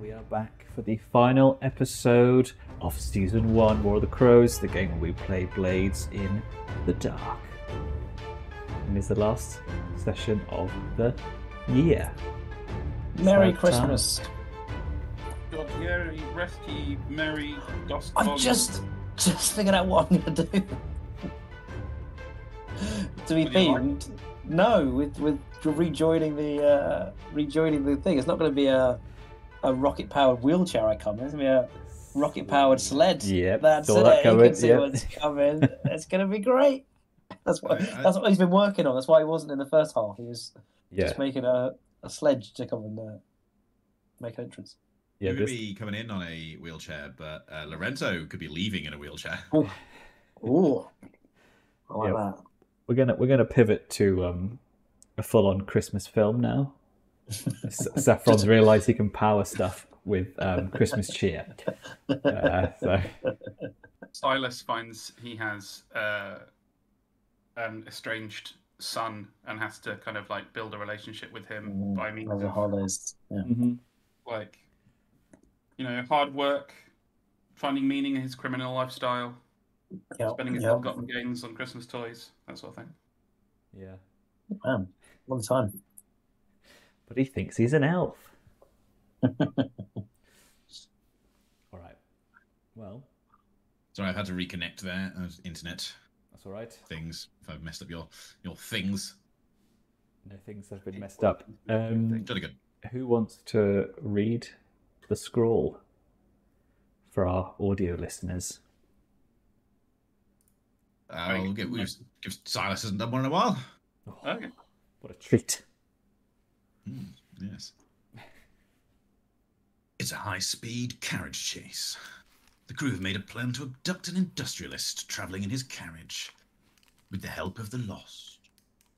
we are back for the final episode of season one, War of the Crows, the game where we play Blades in the Dark. And it's the last session of the year. Merry Sad Christmas. God, yeah, rest ye merry Dusk I've Vol- just just figured out what I'm gonna do. to be What do you like? themed. No, with with rejoining the uh rejoining the thing. It's not gonna be a a rocket powered wheelchair I come in, it's gonna be a rocket powered sled. Yeah, That's saw it. that You coming, can see yep. what's coming. it's gonna be great. That's what I- I- that's what he's been working on. That's why he wasn't in the first half. He was Yeah, just making a, a sledge to come and uh, make an entrance. yeah. you could This, be coming in on a wheelchair, but uh, Lorenzo could be leaving in a wheelchair. Ooh. I like Yep. that. we're gonna we're gonna pivot to um, a full-on Christmas film now. S- Saffron's realised he can power stuff with um, Christmas cheer. Uh, so Silas finds he has uh, an estranged son and has to kind of like build a relationship with him Mm, by means over the of holidays. Yeah. mhm. like you know hard work, finding meaning in his criminal lifestyle, Yep, spending his yep. ill-gotten gains on Christmas toys, that sort of thing. yeah. Man, what a time. But he thinks he's an elf. all right. Well, Sorry, I've had to reconnect there. Uh, internet that's all right. things. If I've messed up your your things, No things have been messed up. Um, jolly good. who wants to read the scroll for our audio listeners? I'll get. We've, give Silas hasn't done one in a while. Oh, Okay. what a treat! Hmm, yes. It's a high-speed carriage chase. The crew have made a plan to abduct an industrialist traveling in his carriage, with the help of the lost.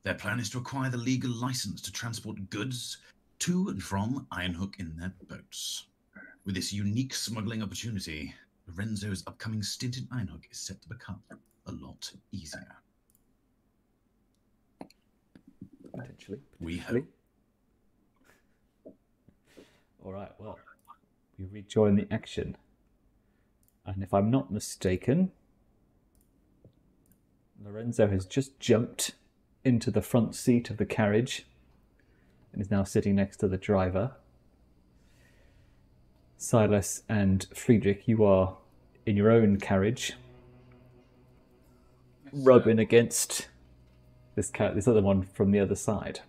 Their plan is to acquire the legal license to transport goods to and from Ironhook in their boats. With this unique smuggling opportunity, Lorenzo's upcoming stint in Ironhook is set to become a lot easier. Potentially. We hope. All right. Well, we rejoin the action, and if I'm not mistaken, Lorenzo has just jumped into the front seat of the carriage and is now sitting next to the driver. Silas and Friedrich, you are in your own carriage, Yes, rubbing against this car- this other one from the other side.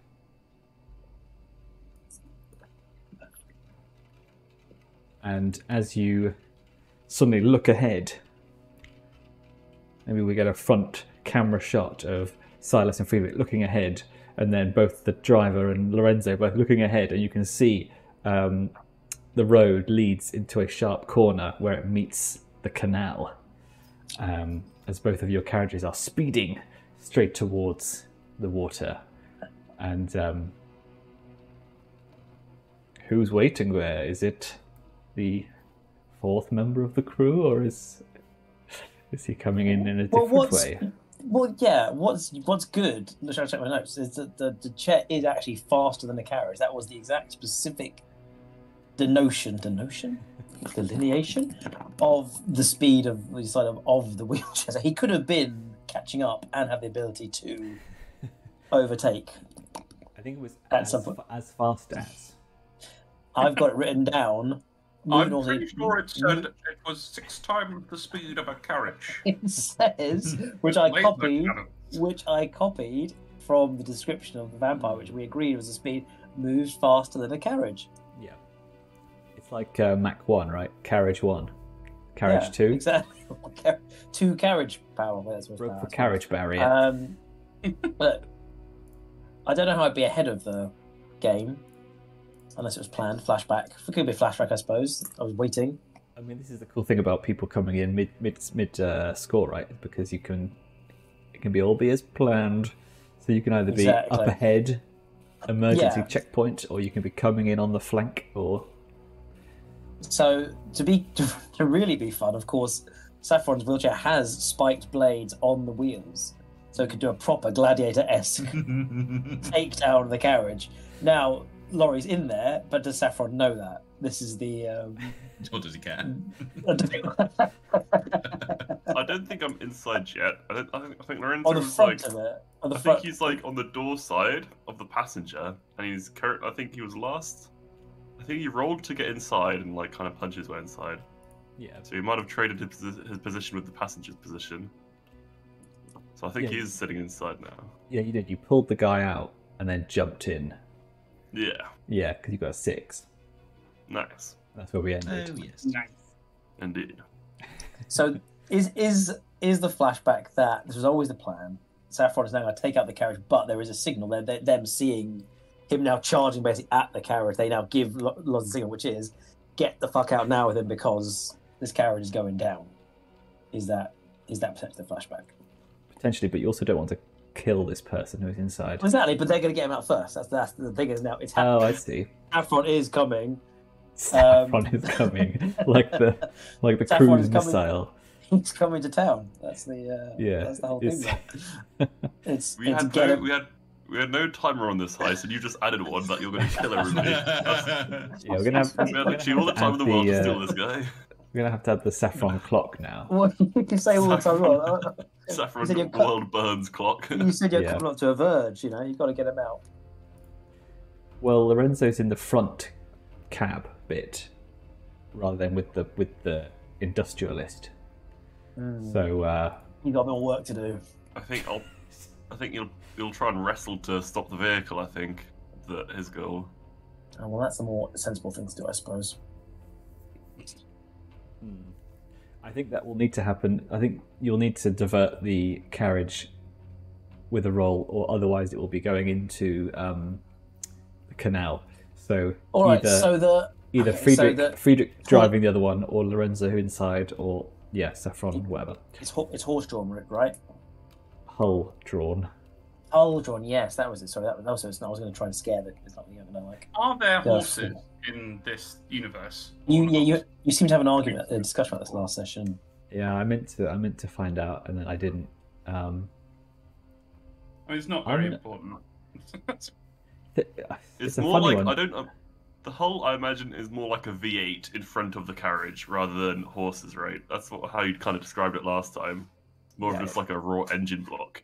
And as you suddenly look ahead, maybe we get a front camera shot of Silas and Friedrich looking ahead, and then both the driver and Lorenzo both looking ahead, and you can see um, the road leads into a sharp corner where it meets the canal. Um, as both of your carriages are speeding straight towards the water, and um, who's waiting there? Is it the fourth member of the crew, or is is he coming in in a Well, different what's way? well, yeah. What's what's good? I'm trying to check my notes. Is that the the jet is actually faster than the carriage. That was the exact specific denotion, denotion, delineation of the speed of the side of, of the wheelchair. So he could have been catching up and have the ability to overtake. I think it was At as, some point. as fast as. I've got it written down. I'm pretty to- sure it said it was six times the speed of a carriage. It says, which I copied. which I copied from the description of the vampire, which we agreed was the speed moves faster than a carriage. Yeah, it's like uh, Mach One, right? Carriage One, Carriage Yeah, Two exactly. Two carriage power. That's what's broke the carriage barrier. Um, but I don't know how I'd be ahead of the game unless it was planned. Flashback. It could be flashback, I suppose. I was waiting. I mean, this is the cool thing about people coming in mid mid mid uh, score, right? Because you can it can be all be as planned. So you can either be up ahead, emergency Yeah. checkpoint, or you can be coming in on the flank, or So to be to really be fun, of course, Saffron's wheelchair has spiked blades on the wheels, so it could do a proper gladiator-esque take down the carriage. Now Laurie's in there, but does Saffron know that? This is the. Um, Or does he care? I don't think I'm inside yet. I, don't, I think I think Lorenzo on the front like. of it. On the I think he's like on the door side of the passenger, and he's current. I think he was last. I think he rolled to get inside and like kind of punch his way inside. Yeah. So he might have traded his, his position with the passenger's position. So I think Yeah. he is sitting inside now. Yeah, you did. You pulled the guy out and then jumped in. Yeah, Yeah, because you got a six. nice, That's where we ended. Oh yes. Nice. indeed. So is is is the flashback that this was always the plan? Saffron is now going to take out the carriage, but there is a signal. They're, they're them seeing him now charging basically at the carriage. They now give Lo- Loz the signal, which is get the fuck out now with him because this carriage is going down. Is that is that potentially the flashback? Potentially, but you also don't want to kill this person who's inside. Exactly, but they're going to get him out first. That's that's the thing is now it's Oh. I see. Saffron is coming. Saffron is coming, like the like the Saffron cruise missile. He's coming to town. That's the uh, Yeah, That's the whole it's- thing. It's We it's had no, we had we had no timer on this heist, and you just added one that you're going to kill everybody. That's- Yeah, we're gonna have, we had literally all the time in the world to steal this guy. We're gonna have to have the saffron clock now. What you can say all the time. Well, uh, Saffron said you're cut- World Burns clock. you said you're Yeah. coming up to a verge. You know, you've got to get him out. Well, Lorenzo's in the front cab bit, rather than with the with the industrialist. So uh, You got more work to do. I think I'll. I think you'll you'll try and wrestle to stop the vehicle. I think that his goal. Oh, well, that's the more sensible thing to do, I suppose. I think that will need to happen. I think you'll need to divert the carriage with a roll, or otherwise it will be going into um, the canal. So All right. either so the either okay, so Friedrich the- Friedrich driving the other one, or Lorenzo inside, or yeah, Saffron, whatever. it's ho- it's horse drawn, right? Hull drawn. Hull drawn. Yes, that was it. Sorry, that was, that was it. I was going to try and scare the. It's not going to know. Like Are there Yeah, horses in this universe? you, yeah, you you seem to have an argument, a discussion about this last session. Yeah, I meant to. I meant to find out, and then I didn't. Um, I mean, it's not very I'm- important. It's, it's a more funny like one. I don't. Uh, the hull, I imagine, is more like a V8 in front of the carriage rather than horses, right? That's what, how you kind of described it last time. More Yeah. of just like a raw engine block.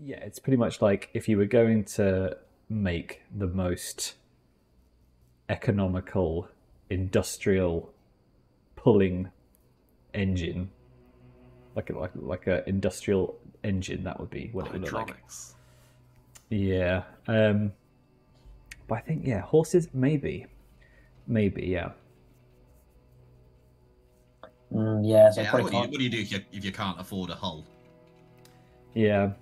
Yeah, it's pretty much like if you were going to make the most economical industrial pulling engine, like a, like like a industrial engine, that would be what it would look like. Yeah, um, but I think yeah, horses maybe, maybe yeah. Mm, yeah, so Yeah, what, do you, what do you do if you, if you can't afford a hull? Yeah,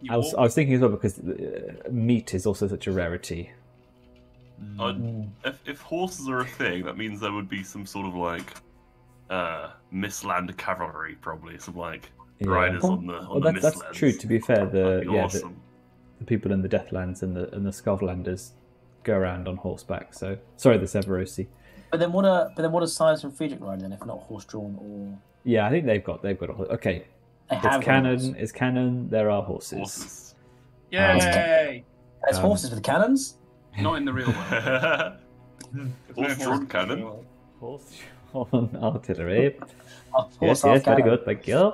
You I was I was thinking as well because uh, meat is also such a rarity. Uh, Mm. if, if horses are a thing, that means there would be some sort of like uh misland cavalry, probably some like Yeah. riders on the on Well, the that, that's true. To be fair, the be yeah, the, awesome. the people in the Deathlands and the and the Skovlanders go around on horseback. So sorry, the Severosi. But then what are but then what are Silas and Friedrich ride then if not horse drawn or Yeah, I think they've got they've got a horse. Okay, they have it's canon. horses? It's cannon. There are horses. Horses. Yay! There's Um, horses with cannons. Not in the real world. Horse drawn horses in the cannon. Horse on artillery. Oh, yes, horse half yes, very cannon. good. Thank you.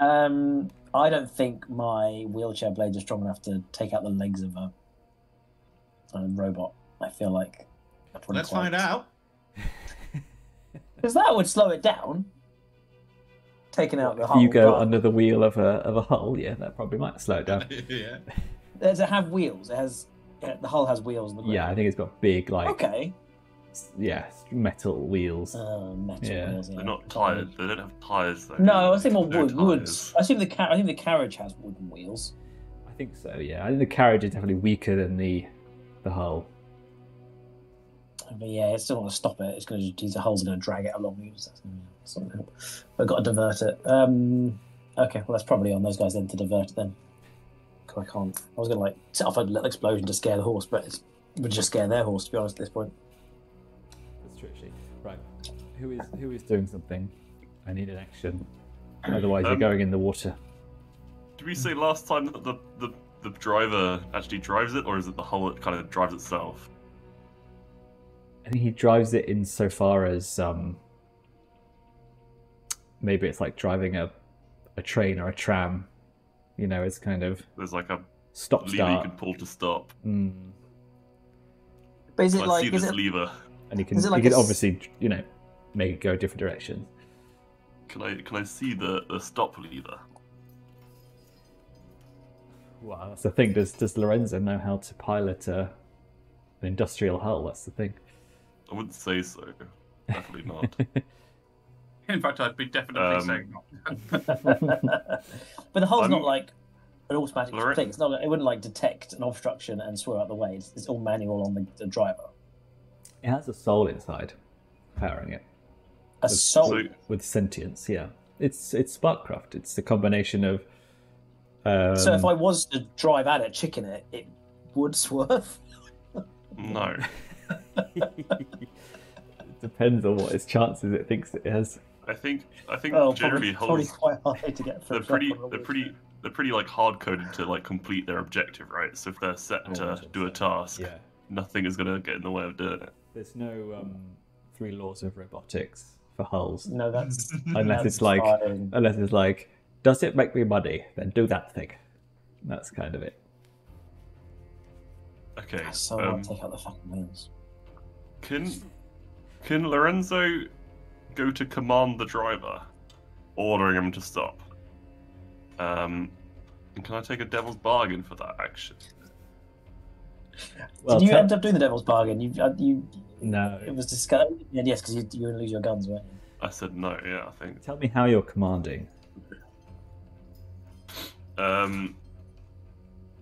Um, I don't think my wheelchair blades are strong enough to take out the legs of a, a robot. I feel like that's Let's it's like. find out. Because that would slow it down. Taking out the hull. you go but under the wheel of a of a hull, yeah, that probably might slow it down. yeah. Does it have wheels? It has. Yeah, the hull has wheels. in the yeah, I think it's got big like Okay. yeah metal wheels. Uh, metal Yeah. wheels. Yeah. They're not tires. They don't have tires though. No, I think more wood. Wood. tyres. I think the car- I think the carriage has wooden wheels. I think so. Yeah, I think the carriage is definitely weaker than the the hull. But yeah, it's still going to stop it. It's going to use the hulls are going to drag it along. That's not gonna help. But got to divert it. Um, okay, well that's probably on those guys then to divert it then. 'Cause I can't. I was going to like set off a little explosion to scare the horse, but it's, it would just scare their horse to be honest at this point. That's true. actually. Right, who is who is doing something? I need an action. Otherwise, you're Um, going in the water. Did we say last time that the, the the driver actually drives it, or is it the hull that kind of drives itself? I think he drives it in so far as um, maybe it's like driving a a train or a tram. You know, it's kind of There's like a stop lever you can pull to stop. mm. But is it I like see is this it lever. and you can like you can a s- obviously you know make it go a different direction. Can I can I see the, the stop lever? Wow, that's the thing. Does does Lorenzo know how to pilot a an industrial hull? That's the thing. I wouldn't say so. Definitely not. In fact, I'd be definitely Um, saying not. but the hull's I'm- not like an automatic Lore- thing. It's not. It wouldn't like detect an obstruction and swerve out the way. It's, it's all manual on the, the driver. It has a soul inside, powering it A soul. So with sentience. Yeah, it's it's Sparkcraft. It's the combination of. Um, so if I was to drive at it, chicken it, it would swerve. no. it depends on what its chances it thinks it has. I think I think Oh, generally probably, probably quite hard to get. they're pretty they're pretty they're pretty like hard coded to like complete their objective, right? So if they're set Oh, to do a task, yeah. nothing is gonna get in the way of doing it. There's no um, three laws of robotics for hulls, No, that's unless that's it's like fine. unless it's like, does it make me money? Then do that thing. That's kind of it. Okay. So um, I'll take out the fucking wheels. Can can Lorenzo go to command the driver, ordering him to stop? Um, and can I take a devil's bargain for that action? Well, Did you tell- end up doing the devil's bargain? You, uh, you, no. it was discussed. Yeah, yes, because you, you were gonna lose your guns, weren't you? I said no. Yeah, I think. Tell me how you're commanding. Um,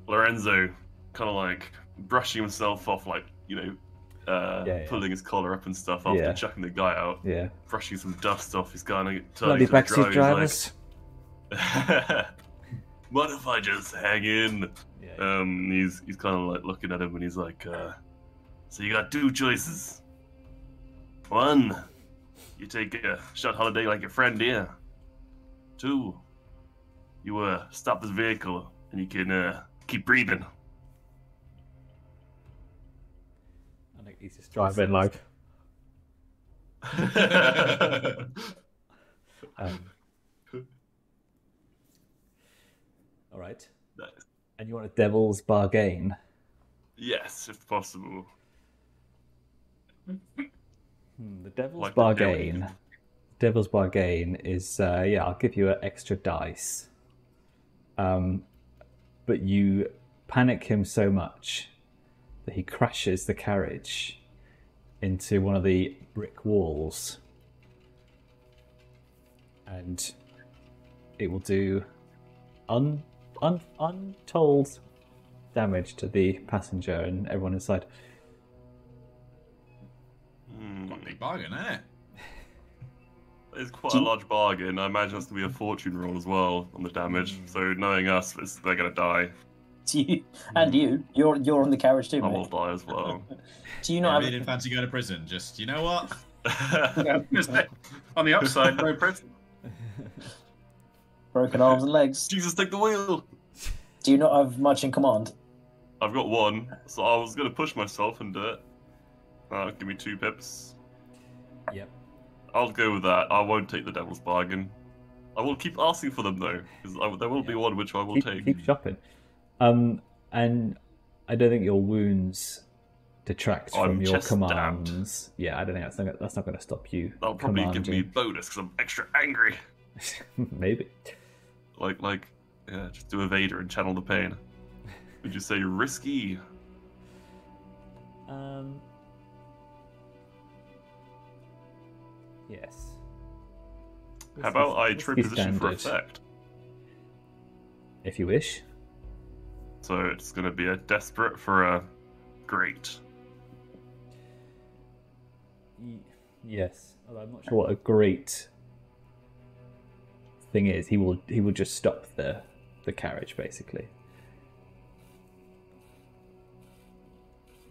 Lorenzo, kind of like brushing himself off, like you know, uh, Yeah, yeah. pulling his collar up and stuff after Yeah. chucking the guy out, Yeah. brushing some dust off. He's kind of Bloody turning to the backseat driver. He's drivers. like, what if I just hang in? Yeah. Um, he's he's kind of like looking at him and he's like, uh, so you got two choices. One, you take a short holiday like your friend here. Two, you uh stop this vehicle and you can uh keep breathing. He's just driving like. Um, all right. Nice. And you want a devil's bargain? yes, if possible. Hmm, the devil's Like the bargain. devil. Devil's bargain is uh, yeah, I'll give you an extra dice. Um, but you panic him so much that he crashes the carriage into one of the brick walls, and it will do un, un, untold damage to the passenger and everyone inside. Hmm. Got a big bargain, eh? It's quite a large bargain. I imagine it's gonna be a fortune roll as well on the damage. So knowing us, it's, they're gonna die. Do you, and you, you're you're on the carriage too, I will mate. die as well. Do you I not really have? didn't fancy going to prison. Just, you know what? On the upside, no prison. broken arms and legs. Jesus, take the wheel. Do you not have much in command? I've got one, so I was gonna push myself and do it. Uh, give me two pips. Yep. I'll go with that. I won't take the devil's bargain. I will keep asking for them though, because there will be one which I will keep, take. keep shopping. Um, and I don't think your wounds detract I'm from your chest stabbed. commands. Yeah, I don't think that's not, that's not going to stop you. That'll probably give me bonus because I'm extra angry. Maybe. Like, like, yeah, just do a Vader and channel the pain. Would you say risky? Um. Yes. How about I trade position for standard, effect? If you wish. So it's gonna be a desperate for a great. Yes, although I'm not sure what a great thing is. He will he will just stop the the carriage basically.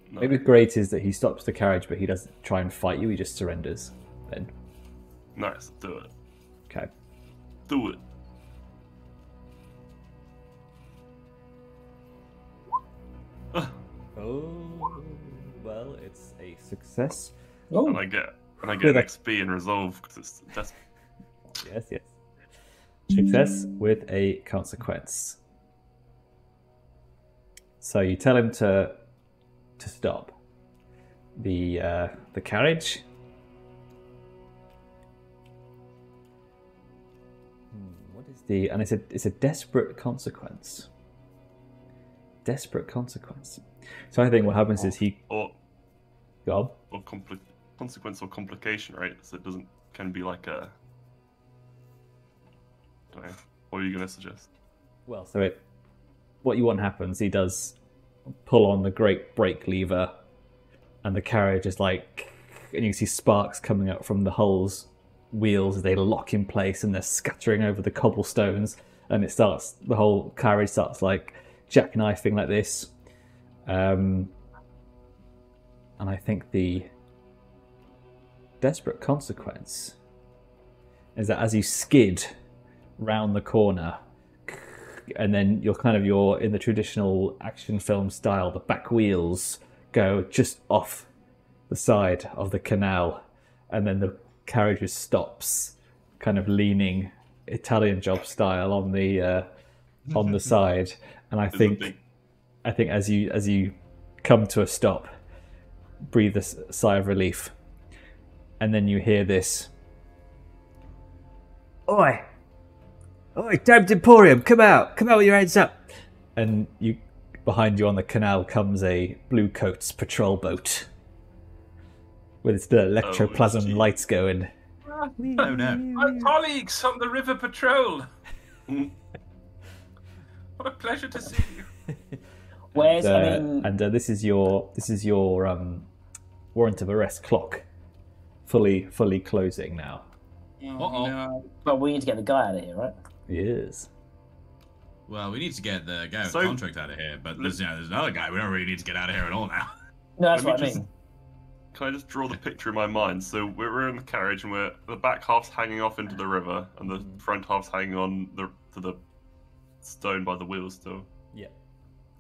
No. Maybe great is that he stops the carriage, but he doesn't try and fight you. He just surrenders. Then Nice, do it. okay. Do it. Oh well, it's a success. Oh, and I get and I get With an XP and resolve because it's that's Yes, yes. Success with a consequence. So you tell him to to stop the uh, the carriage. Hmm, What is the and it's a it's a desperate consequence. Desperate consequence. So I think what happens is he or go or compli- consequence or complication, right? So it doesn't can be like a. Don't know. What are you gonna suggest? Well, so it what you want happens. He does pull on the great brake lever, and the carriage is like, and you can see sparks coming up from the hulls wheels as they lock in place, and they're scattering over the cobblestones. And it starts. The whole carriage starts like jackknifing like this. Um, and I think the desperate consequence is that as you skid round the corner and then you're kind of you're in the traditional action film style the back wheels go just off the side of the canal and then the carriage just stops kind of leaning italian job style on the uh, on the side. And i There's think i think as you as you come to a stop breathe a sigh of relief and then you hear this oi Oi, Damned Emporium, come out! Come out with your hands up! And you, behind you on the canal comes a Blue Coats patrol boat with its the electroplasm gee. lights going. Oh no. My colleagues on the River Patrol. what a pleasure to see you. where's Uh, I mean, and uh, this is your this is your um, warrant of arrest clock, fully fully closing now. Uh-oh. no. but we need to get the guy out of here, right? Yes. Well, we need to get the guy with So- the contract out of here, but there's, you know, there's another guy we don't really need to get out of here at all now. No, that's Let me what I just- mean. Can I just draw the picture in my mind? So we're, we're in the carriage and we're the back half's hanging off into the river and the front half's hanging on the to the stone by the wheels still.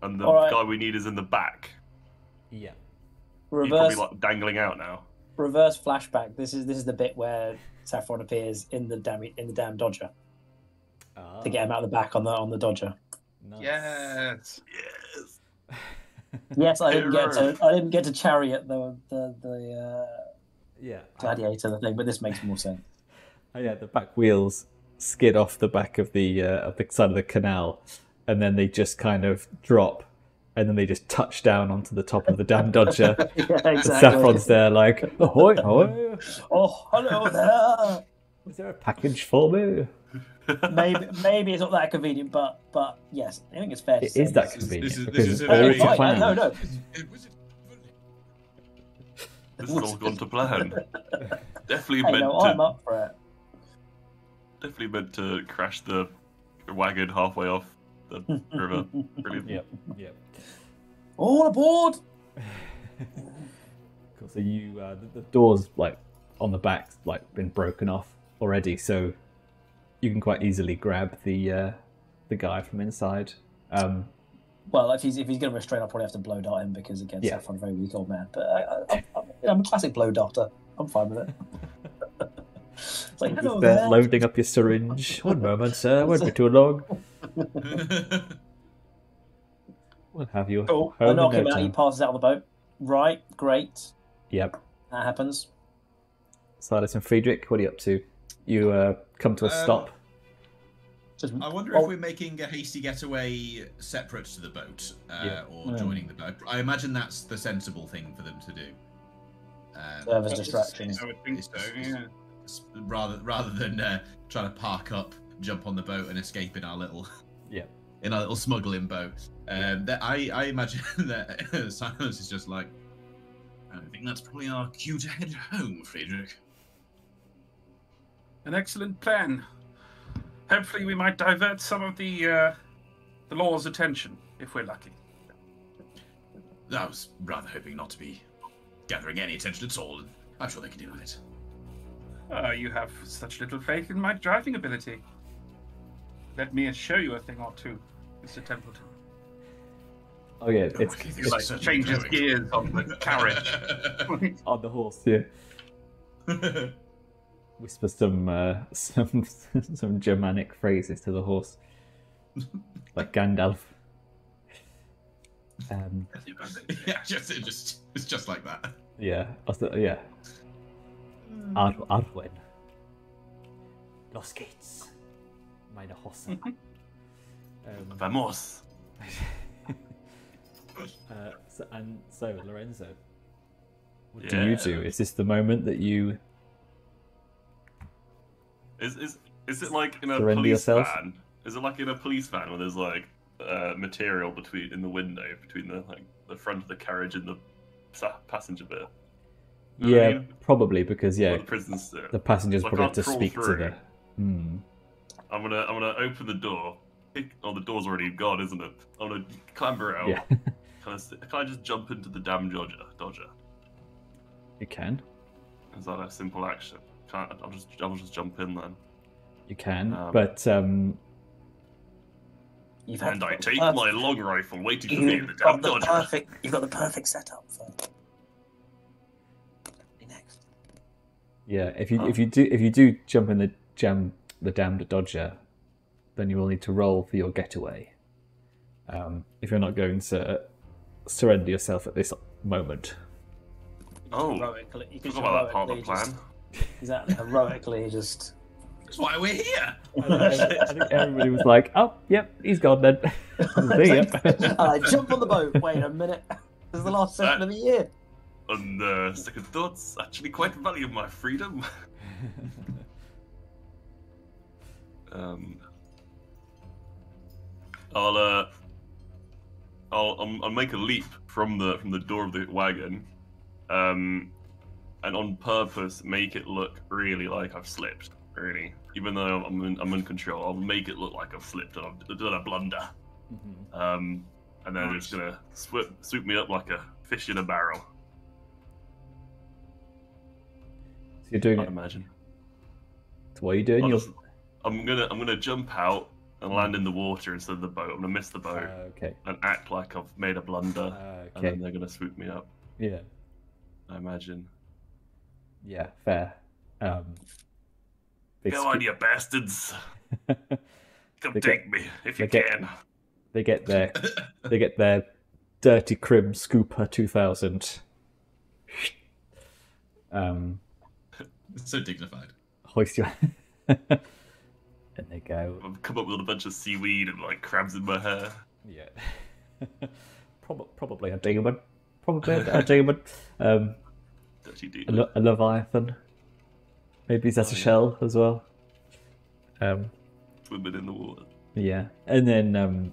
Yeah. And the All right. guy we need is in the back. Yeah. He's Reverse, probably like dangling out now. reverse flashback. This is this is the bit where Saffron appears in the damn in the damn Dodger to get him out of the back on the on the Dodger. Yes. Yes. Yes, I didn't get to I didn't get to chariot the the the uh, Yeah. gladiator the thing, but this makes more sense. Oh, yeah, the back wheels skid off the back of the uh, of the side of the canal, and then they just kind of drop, and then they just touch down onto the top of the damn Dodger. yeah, and exactly. Saffron's there, like, ahoy, ahoy! Oh, hello there. Is there a package for me? maybe maybe it's not that convenient, but but yes, I think it's fair to It say is that this convenient this is- this is a all very- to Right, plan. no, no. It was- This has all gone to plan. Definitely Hey, meant no, to I'm up for it. definitely meant to crash the wagon halfway off the river. Brilliant. Yep, yep. All aboard! Cool. So you, uh, the, the doors like on the back like been broken off already, so you can quite easily grab the uh, the guy from inside. Um, Well, if he's if he's going to restrain, I'll probably have to blow dart him because again, Yeah. Saffron's a very weak old man. But I, I, I'm, I'm a classic blow darter. I'm fine with it. it's like, hello just there, there. loading up your syringe. One moment, sir. Won't be too long. We'll have you Cool. I knock him out. He passes out of the boat. Right, great. Yep. That happens. Silas and Friedrich, what are you up to? You uh, come to a Um, stop. Just I wonder Oh. if we're making a hasty getaway separate to the boat uh, Yeah. or Um, joining the boat. I imagine that's the sensible thing for them to do. Um, serve as distractions. I would think so. Yeah. rather rather than uh, trying to park up, jump on the boat, and escape in our little Yeah. in a little smuggling boat. Um, that I I imagine that Silence is just like. I think that's probably our cue to head home, Friedrich. An excellent plan. Hopefully, we might divert some of the uh, the law's attention if we're lucky. I was rather hoping not to be gathering any attention at all. I'm sure they can deal with it. Uh, you have such little faith in my driving ability. Let me show you a thing or two, Mr. Templeton. Oh yeah, Oh, it's, I think like is certainly changes going. gears on the carriage. on the horse. Yeah. Whisper some uh, some some Germanic phrases to the horse, like Gandalf. Um, yeah, just, it just it's just like that. yeah, I thought, yeah. Ar- Arwen. Los Gates. Meine Hossa. um, Vamos. uh, so, and so, Lorenzo, what do you do? Is this the moment that you Is is is it like in a Surrender police yourself? van? Is it like in a police van where there's like uh, material between in the window between the like the front of the carriage and the passenger bit? You know what I Yeah, mean? probably because yeah, the the passengers So probably have to crawl speak to through. the. I'm gonna I'm gonna open the door. Oh, the door's already gone, isn't it? I'm gonna clamber out. Yeah, Can I, s- can I just jump into the damn Dodger? Dodger. you can. Is that a simple action? Can't, I'll just I'll just jump in then. You can, Um, but um, You've And I take perfect- my long rifle waiting for me in the You've damn the Dodger. perfect. You've got the perfect setup for. Next. yeah, if you Oh. if you do if you do jump in the jam the damned Dodger, then you will need to roll for your getaway. Um, if you're not going to surrender yourself at this moment. Oh, Heroically, you can forgot about that part of the plan. just- Exactly. Heroically, just. That's why we're here. I think everybody was like, "Oh, yep, he's gone then." See ya. and I jump on the boat. Wait a minute. This is the last session of the year. On uh, second thoughts, actually quite value my freedom. um, I'll uh, I'll, I'll I'll make a leap from the from the door of the wagon, um, and on purpose make it look really like I've slipped. Really, even though I'm in, I'm in control, I'll make it look like I've slipped and I've done a blunder. Um, and then it's gonna swoop, swoop me up like a fish in a barrel. So you're doing I'd it. imagine. So what are you doing? I'll You're just- I'm gonna I'm gonna jump out and land in the water instead of the boat. I'm gonna miss the boat Uh, okay. and act like I've made a blunder, Uh, and then they're gonna swoop me up. Yeah. I imagine. Yeah. Fair. Um, they, Go sco- on, you bastards! Come They take get- me if they you get- can. they get their they get their dirty crim scooper 2000 um It's so dignified. hoist you and they go I've come up with a bunch of seaweed and like crabs in my hair. yeah. Prob- probably a demon. Probably a, a demon. Um Dirty a, dude. a leviathan. Maybe that's a Oh, shell as well? Um Swimming in the water. Yeah, and then um,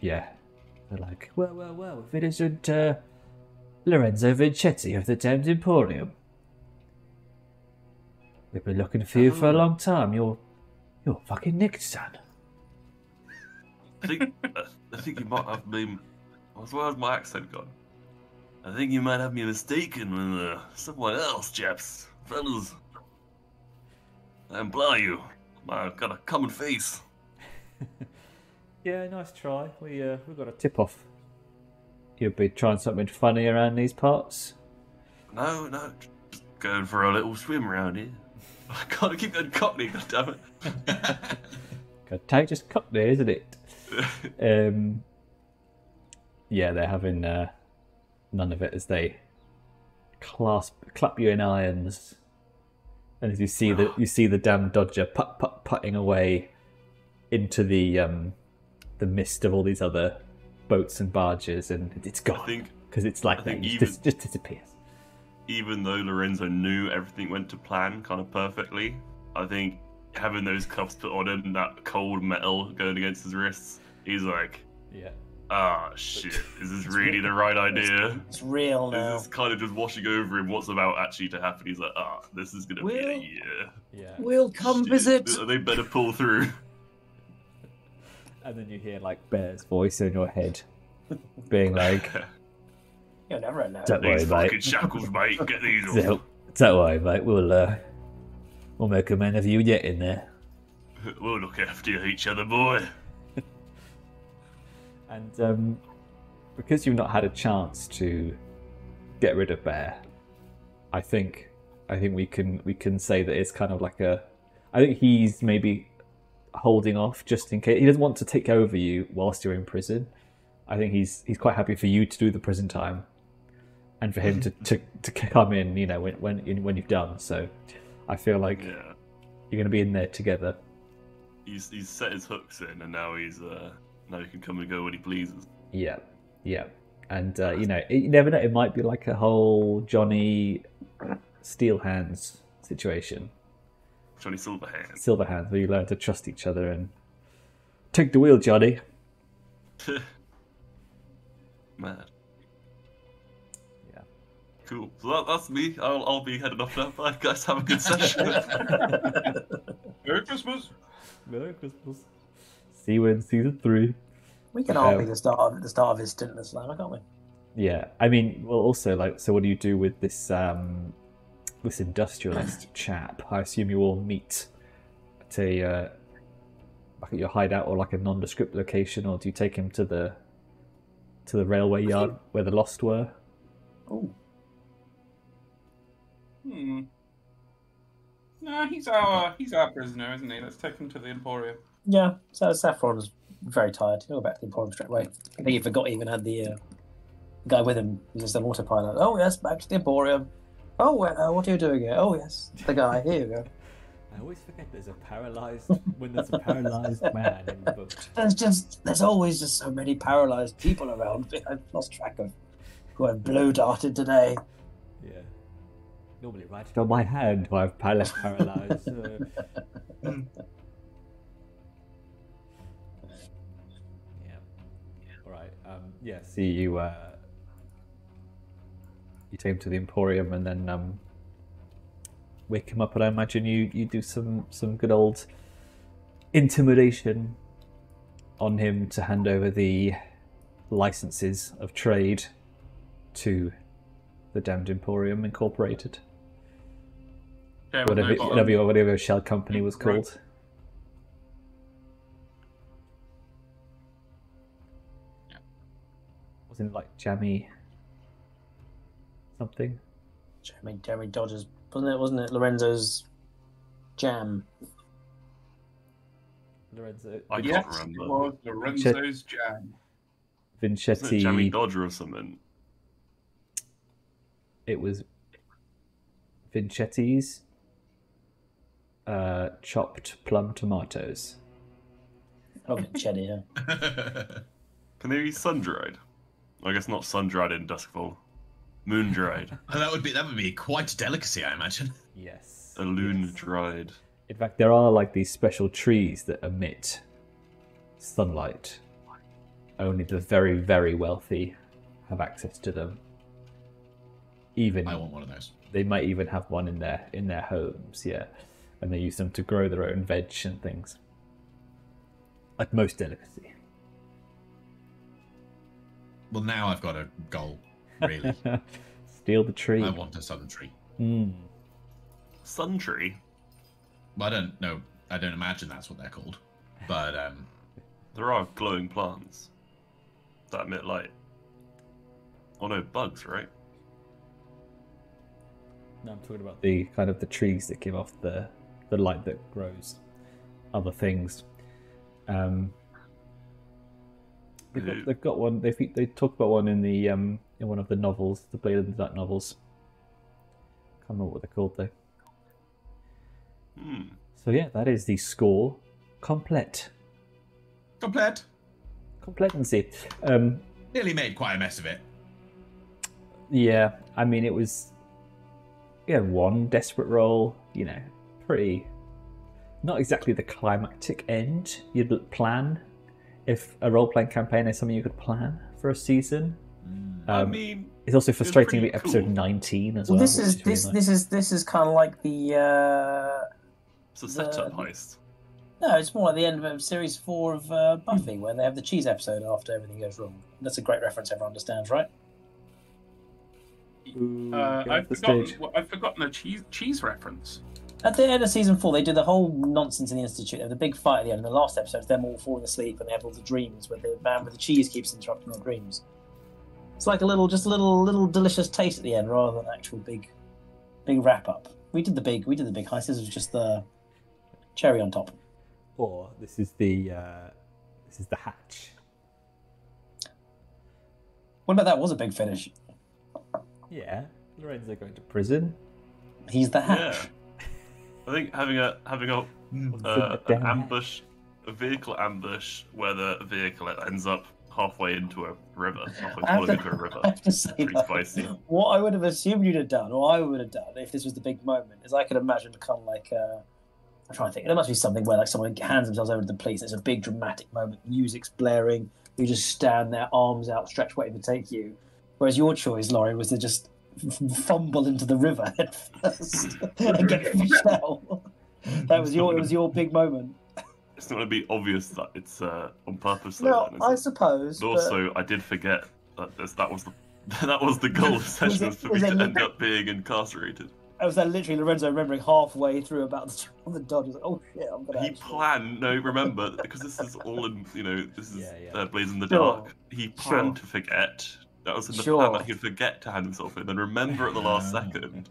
yeah, they're like, well, well, well, if it isn't uh, Lorenzo Vincetti of the Damned Emporium, we've been looking for you for a long time. You're, you're fucking nicked, son. I think uh, I think you might have me. Where's my accent gone? I think you might have me mistaken with uh, someone else, chaps, fellas. I imply you. I've got a common face. Yeah, nice try. We uh, we got a tip off. You'll be trying something funny around these parts. No, no, just going for a little swim around here. I gotta keep going cockney, goddammit. Good take, just cut there, isn't it? Um, yeah, they're having uh, none of it as they clasp, clap you in irons, and as you see the you see the damn dodger put put putting away into the um, the mist of all these other boats and barges, and it's I gone because it's like that, it even- just, just disappears. Even though Lorenzo knew everything went to plan kind of perfectly, I think having those cuffs put on him that cold metal going against his wrists, he's like, Yeah, ah, shit, is this really the right idea? It's real now. Is this kind of just washing over him what's about actually to happen? He's like, ah, this is gonna be a year. yeah. We'll come Shit, visit. They better pull through. And then you hear like Bear's voice in your head, being like, You'll never know. Don't worry, These mate. fucking shackles, mate. Get these off. Don't, don't worry, mate. We'll uh, we'll make a man of you yet in there. We'll look after each other, boy. And um, because you've not had a chance to get rid of Bear, I think I think we can we can say that it's kind of like a. I think he's maybe holding off just in case he doesn't want to take over you whilst you're in prison. I think he's he's quite happy for you to do the prison time, and for him to, to, to come in, you know, when when when you've done. So, I feel like Yeah. you're going to be in there together. He's he's set his hooks in, and now he's uh now he can come and go when he pleases. Yeah, yeah, and uh, you know, it, you never know. It might be like a whole Johnny Steel Hands situation, Johnny Silverhand. Silver Hands, where you learn to trust each other and take the wheel, Johnny. Mad. Yeah. Cool. So that, that's me. I'll, I'll be heading off now. Bye, guys. Have a good session. Merry Christmas. Merry Christmas. See you in season three. We can Um, be the start of the start of his stint in the slammer, can't we? Yeah, I mean, well, also like, so what do you do with this um, this industrialist chap? I assume you all meet at a uh, like at your hideout or like a nondescript location, or do you take him to the to the railway yard where the lost were? Oh, Hmm. No, he's our he's our prisoner, isn't he? Let's take him to the Emporium. yeah. So Saffron's very tired. He'll go back to the Emporium straight away. I think he forgot he even had the uh, guy with him. He's just an autopilot. Oh yes, back to the Emporium. Oh, uh, what are you doing here? Oh yes, the guy. Here you go. I always forget there's a paralyzed when there's a paralyzed man in the book. There's just there's always just so many paralyzed people around. I've lost track of who I've blow darted today. Normally write it on my hand while I've par- paralyzed. uh. yeah. All right. Um, yeah. See you. Uh, you take him to the Emporium and then um, wake him up, and I imagine you you do some some good old intimidation on him to hand over the licenses of trade to the Damned Emporium Incorporated, Yeah, whatever no bottom. whatever your, whatever your shell company was Right. called. Yeah. Wasn't it like Jammy something? Jeremy Jeremy Dodgers wasn't it? Wasn't it Lorenzo's jam? Lorenzo I Yes, can't it remember. was Lorenzo's jam. Isn't Vincetti. Jamie Dodger or something? it was Vincetti's uh, chopped plum tomatoes. Oh, Cheddar. Yeah. Can they be sun dried? I guess not sun dried in Duskwall. Moon dried. that would be that would be quite a delicacy, I imagine. Yes. A loon yes. dried. In fact, there are like these special trees that emit sunlight. Only the very, very wealthy have access to them. Even I want one of those. they might even have one in their in their homes, yeah, and they use them to grow their own veg and things. At most delicacy. Well, now I've got a goal. Really, Steal the tree. I want a sun tree. Mm. Sun tree? Well, I don't know. I don't imagine that's what they're called. But um, There are glowing plants that emit light. Oh no, bugs, right? No, I'm talking about the kind of the trees that give off the the light that grows other things. Um, they've, got, they've got one. They they talk about one in the um in one of the novels, the Blade of the Dark novels. Can't remember what they're called though. Hmm. So yeah, that is the score complete. complete. Completency. Um, Nearly made quite a mess of it. yeah, I mean it was yeah one desperate roll. You know, pretty. Not exactly the climactic end you'd plan. If a role playing campaign is something you could plan for a season. I Um, mean, It's also pretty frustratingly episode cool. 19 as Well, well. this which is really this nice. this is this is kind of like the. Uh... it's a setup the- heist. No, it's more like the end of series four of uh, Buffy, where they have the cheese episode after everything goes wrong. That's a great reference everyone understands, right? Ooh, Uh, I've forgotten. well, I've forgotten the cheese cheese reference. At the end of season four, they do the whole nonsense in the Institute. They have the big fight at the end. of The last episode is them all falling asleep and they have all the dreams where the man with the cheese keeps interrupting their dreams. It's like a little, just a little, little delicious taste at the end, rather than actual big, big wrap up. We did the big, we did the big heist. This was just the cherry on top. Or this is the uh, this is the hatch. What about that? Was a big finish. Yeah, Lorenzo going to prison. He's the hatch. Yeah. I think having a having a uh, an ambush, a vehicle ambush, where the vehicle ends up halfway into a river, halfway I falling into a river. I have to say Pretty that. spicy. What I would have assumed you'd have done, or I would have done, if this was the big moment, is I could imagine kind of like uh, I'm trying to think. There must be something where like someone hands themselves over to the police. There's a big dramatic moment, music's blaring. You just stand there, arms outstretched, waiting to take you. Whereas your choice, Laurie, was to just f- fumble into the river head first and get fished out. That was your. It was your big moment. It's not going to be obvious that it's uh, on purpose. Though, No, then, I it? suppose. But but- also, I did forget that this, that was the that was the goal of the session Was was for was me it to end up being incarcerated. I was there literally Lorenzo remembering halfway through about the, on the dodge. I like, oh shit, I'm gonna. He actually- planned. No, remember because this is all in you know this is Yeah, yeah. Uh, Blades in the Sure. Dark. He planned to forget. That was in the Sure. plan that he'd forget to hand himself in, and remember at the last second.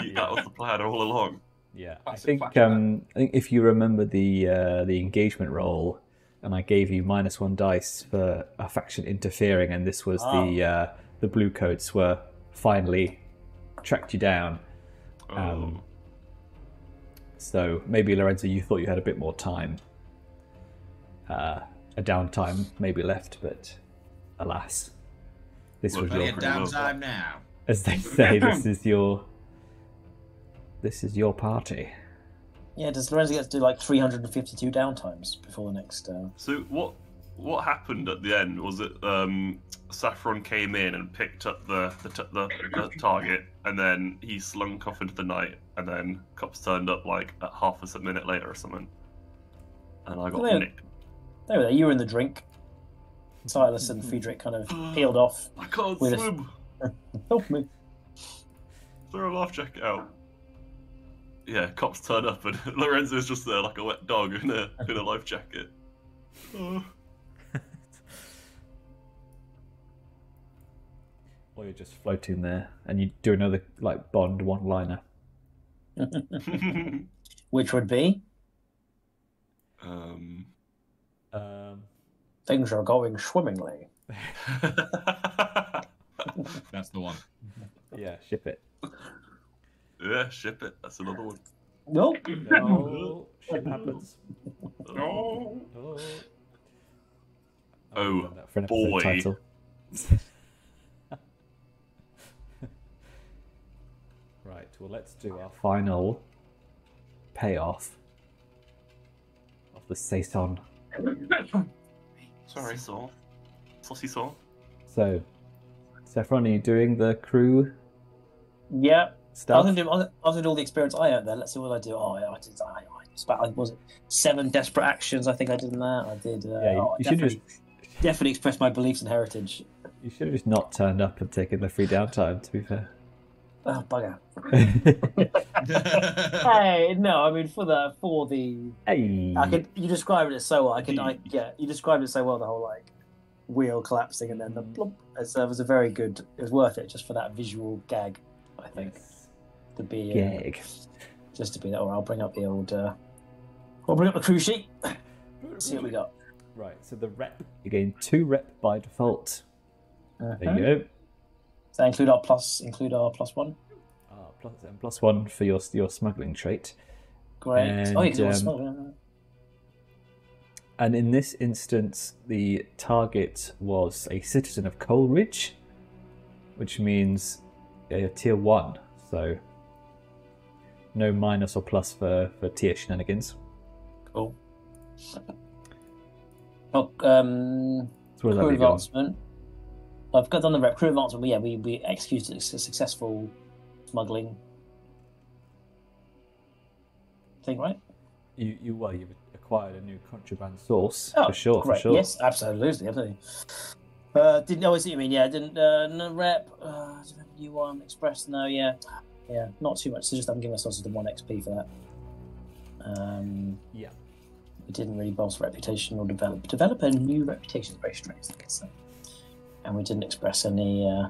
He- That was the plan all along. Yeah, I think um, I think if you remember the uh, the engagement roll, and I gave you minus one dice for a faction interfering, and this was the uh, the blue coats were finally tracked you down. Um, Oh, So maybe Lorenzo, you thought you had a bit more time, uh, a downtime maybe left, but alas, this Well, was your, Plenty of downtime now. as they say, this is your this is your party. Yeah, does Lorenzo get to do like 352 downtimes before the next? Uh... So what what happened at the end was it um, Saffron came in and picked up the the, t- the the target, and then he slunk off into the night, and then cops turned up like at half a minute later or something, and I got Yeah. nicked. There we. You were in the drink. Silas and Friedrich kind of peeled off. I can't With a- swim. Help me. Throw a life jacket out. Yeah, cops turn up and Lorenzo's just there like a wet dog in a in a life jacket. Oh. Or you're just floating there, and you do another like Bond one-liner. Which would be um. Um, things are going swimmingly. That's the one. yeah, ship it. yeah, ship it. That's another one. Nope. No, ship happens. Oh. Oh, Oh, remember for an episode boy. title. right. Well, let's do our final payoff of the saison. Sorry, saw. Saucy saw. So, Saffron, are you doing the crew Yeah. I was stuff? gonna do. I was I was gonna do all the experience I earned there. Let's see what I do. Oh, yeah, I did. I, I spent. Was it seven desperate actions? I think I did in that. I did. Uh, Yeah, you- oh, I you should definitely, definitely expressed my beliefs and heritage. You should have just not turned up and taken the free downtime. To be fair. Oh bugger. hey, no, I mean for the for the hey. I could you described it so well. I could I yeah, you described it so well the whole like wheel collapsing and then the plump. It's, uh, it was a very good it was worth it just for that visual gag, I think. To be uh, Gag. just to be that or I'll bring up the old uh I'll bring up the crew sheet. see what we got. Right. So the rep. You gain two rep by default. There you go. Does that include our plus include our plus one? Ah, plus, and plus one for your your smuggling trait. Great. And, oh, you can um, small. And in this instance, the target was a citizen of Coalridge, which means a tier one. So no minus or plus for, for tier shenanigans. Cool. Oh, um, So what does that crew be advancement. I've got done the rep crew advancement. But yeah, we we executed a successful smuggling thing, right? You, you well, you've acquired a new contraband source Oh, for sure, great. for sure. Yes, absolutely, absolutely. Uh, didn't know what you mean. Yeah, didn't uh, no rep. Uh, didn't have a new one. Express. No, yeah, yeah, not too much. So just I'm giving ourselves the one XP for that. Um, Yeah. we didn't really bolster reputation or develop develop a new reputation. Very strange. I guess. So. and we didn't express any. Uh,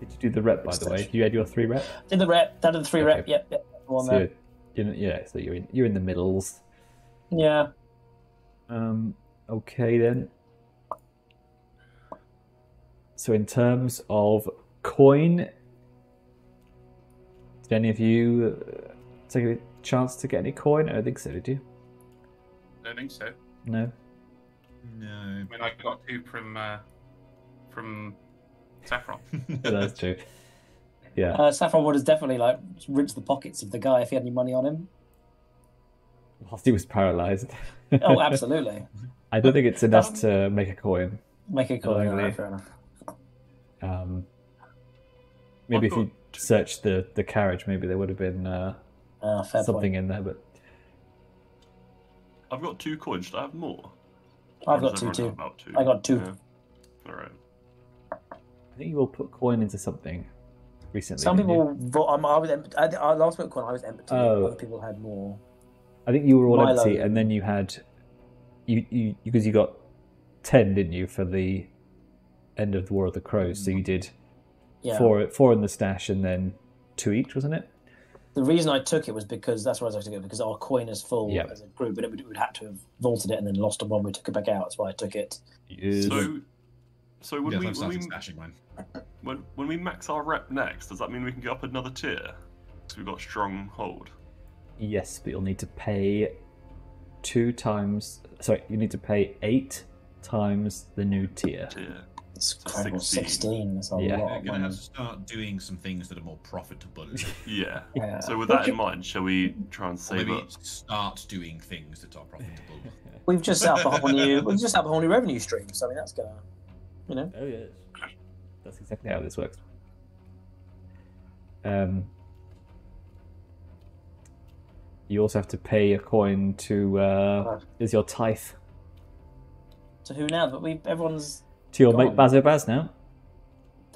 Did you do the rep, by the way? You had your three rep? did the rep? That did the three Okay. rep. Yep, yep. One So there. you're, in- yeah, so you're in, you're in the middles. Yeah. Um, okay then. So in terms of coin, did any of you uh, take a chance to get any coin? I don't think so. Did you? I don't think so. No. No. I mean, I got two from uh, from Saffron. That's true. Yeah. Uh, Saffron would have definitely like rinsed the pockets of the guy if he had any money on him. Whilst he was paralyzed. Oh, absolutely. I don't think it's enough to make a coin. Make a call. Willingly. Yeah, fair enough. Um, maybe I've if you searched the, the carriage, maybe there would have been uh, Uh, something point. in there. But I've got two coins. Should I have more? I've got does two too. About two. I got two. Yeah. All right. I think you all put coin into something recently. Some people, vo- um, I was empty. I, I last week when I was empty, Oh. other people had more. I think you were all Milo. empty, and then you had you you because you got ten, didn't you, for the end of the War of the Crows? So you did Yeah. four four in the stash, and then two each, wasn't it? The reason I took it was because that's where I was going to go because our coin is full Yeah. as a group, but it would, it would have to have vaulted it and then lost a one. We took it back out. That's why I took it. So, so when Yes, we I've when we, started stashing mine. When, when we max our rep next, does that mean we can go up another tier? Because we've got strong hold. yes, but you'll need to pay two times. Sorry, you need to pay eight times the new tier. Tier. It's So incredible. 16. Sixteen. That's a Yeah. lot We're going to have to start doing some things that are more profitable. Yeah. Yeah. So with that in mind, shall we try and Or save maybe up? start doing things that are profitable. We've just set up a whole new. We've just set up a whole new revenue stream. So I mean, that's gonna, you know. Oh yeah, that's exactly how this works. Um, you also have to pay a coin to uh, is your tithe To who now? But we everyone's. to your Go mate on. Bazso Baz now.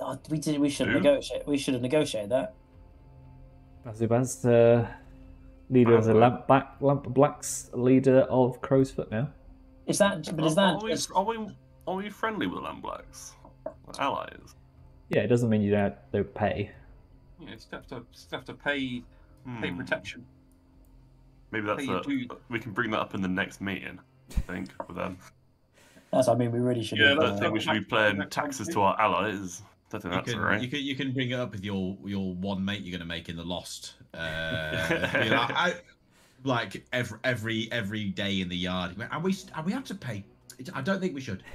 Oh, we did. We should Who? negotiate. We should have negotiated that. Bazso Baz, uh, leader of the Bazo. Lamp, Black, Lamp Blacks, leader of Crowsfoot now. Is that? But is are, that? are we, are we are we friendly with the Lamp Blacks? Allies. Yeah, it doesn't mean you don't, don't pay. Yeah, you still have to still have to pay pay Hmm. protection. Maybe that's Hey, you a, do- we can bring that up in the next meeting. I think with them. That's. I mean, we really should. Yeah, have, I that's uh, think we should be paying taxes to our allies. I don't think You that's can, right. you can you can bring it up with your your one mate you're going to make in the Lost. Uh, be like, I, like every every every day in the yard. Are we are we have to pay? I don't think we should.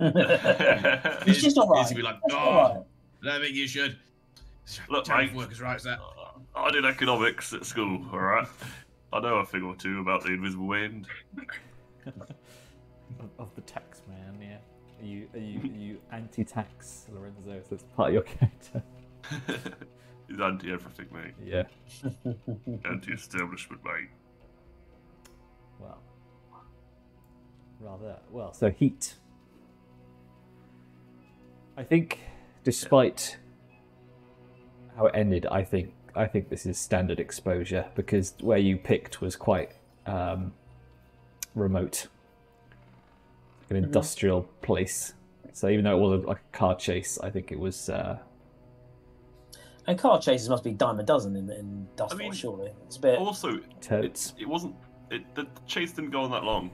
It's just not right. be like, That's oh, not right. I don't think you should. Look, Tariff mate. workers' rights. That I did economics at school, alright? I know a thing or two about the invisible wind. Of, of the tax man, yeah. Are you are you, are you anti-tax, Lorenzo? So it's part of your character. He's anti everything, mate. Yeah. Anti establishment, mate. Well, rather well. So heat. I think, despite how it ended, I think I think this is standard exposure because where you picked was quite um, remote, like an industrial place. So even though it was like a car chase, I think it was. Uh, And car chases must be dime a dozen in in Duskwall, I mean- surely. It's a bit. Also, totes. it wasn't. It, the chase didn't go on that long.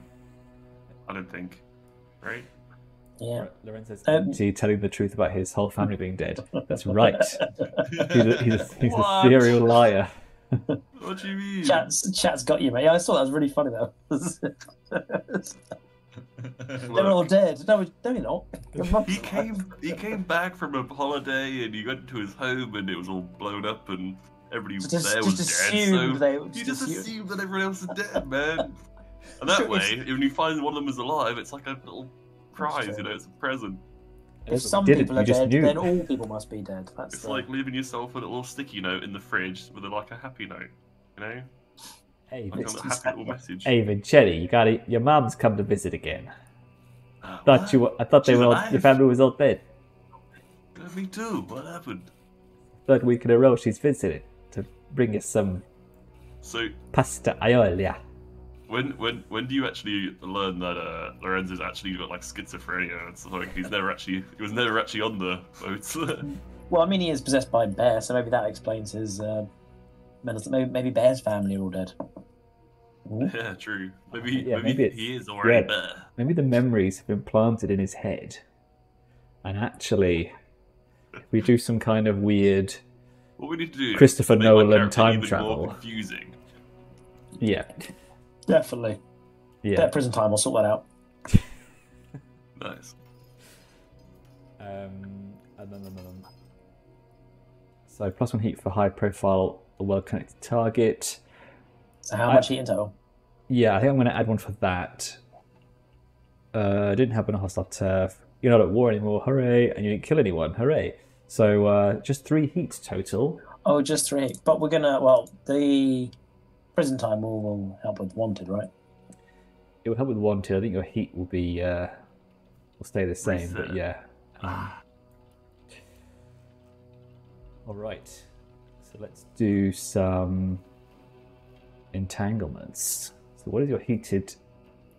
I don't think. Right? Yeah. Lorenzo's Um, empty, telling the truth about his whole family being dead. That's right. He's a, he's a, he's a serial liar. What do you mean? Chat's, chat's got you, mate. Yeah, I saw that was really funny though. They're all dead. No, no, you're not. He came. He came back from a holiday, and he went into his home, and it was all blown up, and everybody Just- there was assumed dead. So they- you just just assumed- assume that everyone else is dead, man. And that way, it's- when you find one of them is alive, it's like a little prize. true. You know, it's a present. If some people you are dead, knew. then all people must be dead. That's It's the... like leaving yourself a little sticky note in the fridge with a, like a happy note. You know, Hey, like Vin- a happy little message. hey, Vincetti, you got it. Your mom's come to visit again. Uh, Thought what? you. Were, I thought they were. All, alive? your family was all dead. Me too. What happened? Third week in a row, she's visited to bring us some So pasta aioli. When when when do you actually learn that uh, Lorenzo's actually got like schizophrenia? It's like he's never actually he was never actually on the boats. Well, I mean, he is possessed by Bear, so maybe that explains his uh, mental. Maybe, maybe Bear's family are all dead. Ooh. yeah, true. Maybe Yeah, maybe, maybe he is already yeah. there. Maybe the memories have been planted in his head. And actually, if we do some kind of weird. What we need to do? Christopher is make Nolan time travel. More confusing. Yeah. Definitely. Yeah. Bear prison time. I'll sort that out. Nice. Um, and then, then, then- So plus one heat for high profile, a well connected target. So how I- much heat in total? Yeah, I think I'm going to add one for that. Uh, didn't happen on hostile turf. You're not at war anymore, hooray! And you didn't kill anyone, hooray! So uh, just three heat total. Oh, just three. But we're gonna. Well, the prison time will, will help with wanted, right? It will help with wanted. two. I think your heat will be uh, will stay the same, but yeah. Um, all right. So let's do some entanglements. So what is your heated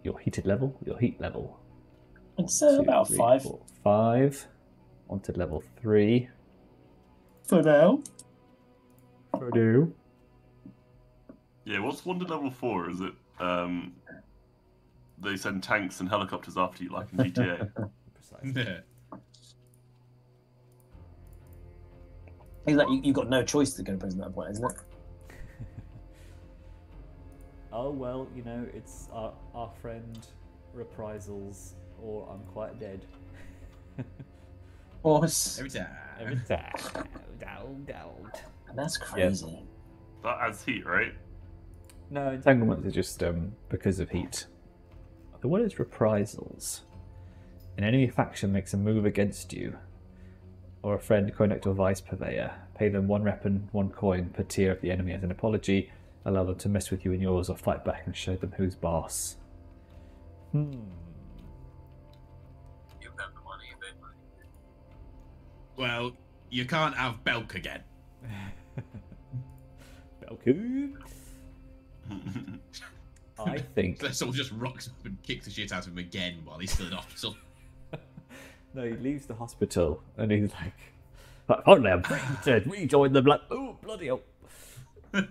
your heated level? Your heat level? It's uh, Two, about three, five four, five. Wanted level three. for now. Purdue. Yeah, what's Wonder Level 4? Is it um they send tanks and helicopters after you like in GTA? Precisely. He's like, you, you've got no choice to go to prison at that point, isn't it? Oh well, you know, it's our, our friend reprisals, or I'm quite dead. Or it's, Every time. Every time. Down, down. that's crazy. that adds heat, right? No, entanglements are just um, because of heat. The word is reprisals? An enemy faction makes a move against you, or a friend connect or vice purveyor. Pay them one rep and one coin per tier of the enemy as an apology. Allow them to mess with you and yours, or fight back and show them who's boss. Hmm. Give them the money, they money. Well, you can't have Belk again. Belku. I think someone just rocks up and kicks the shit out of him again while he's still in hospital. No, he leaves the hospital and he's like, "But finally, I'm to rejoin the blood. Oh, bloody hell. um,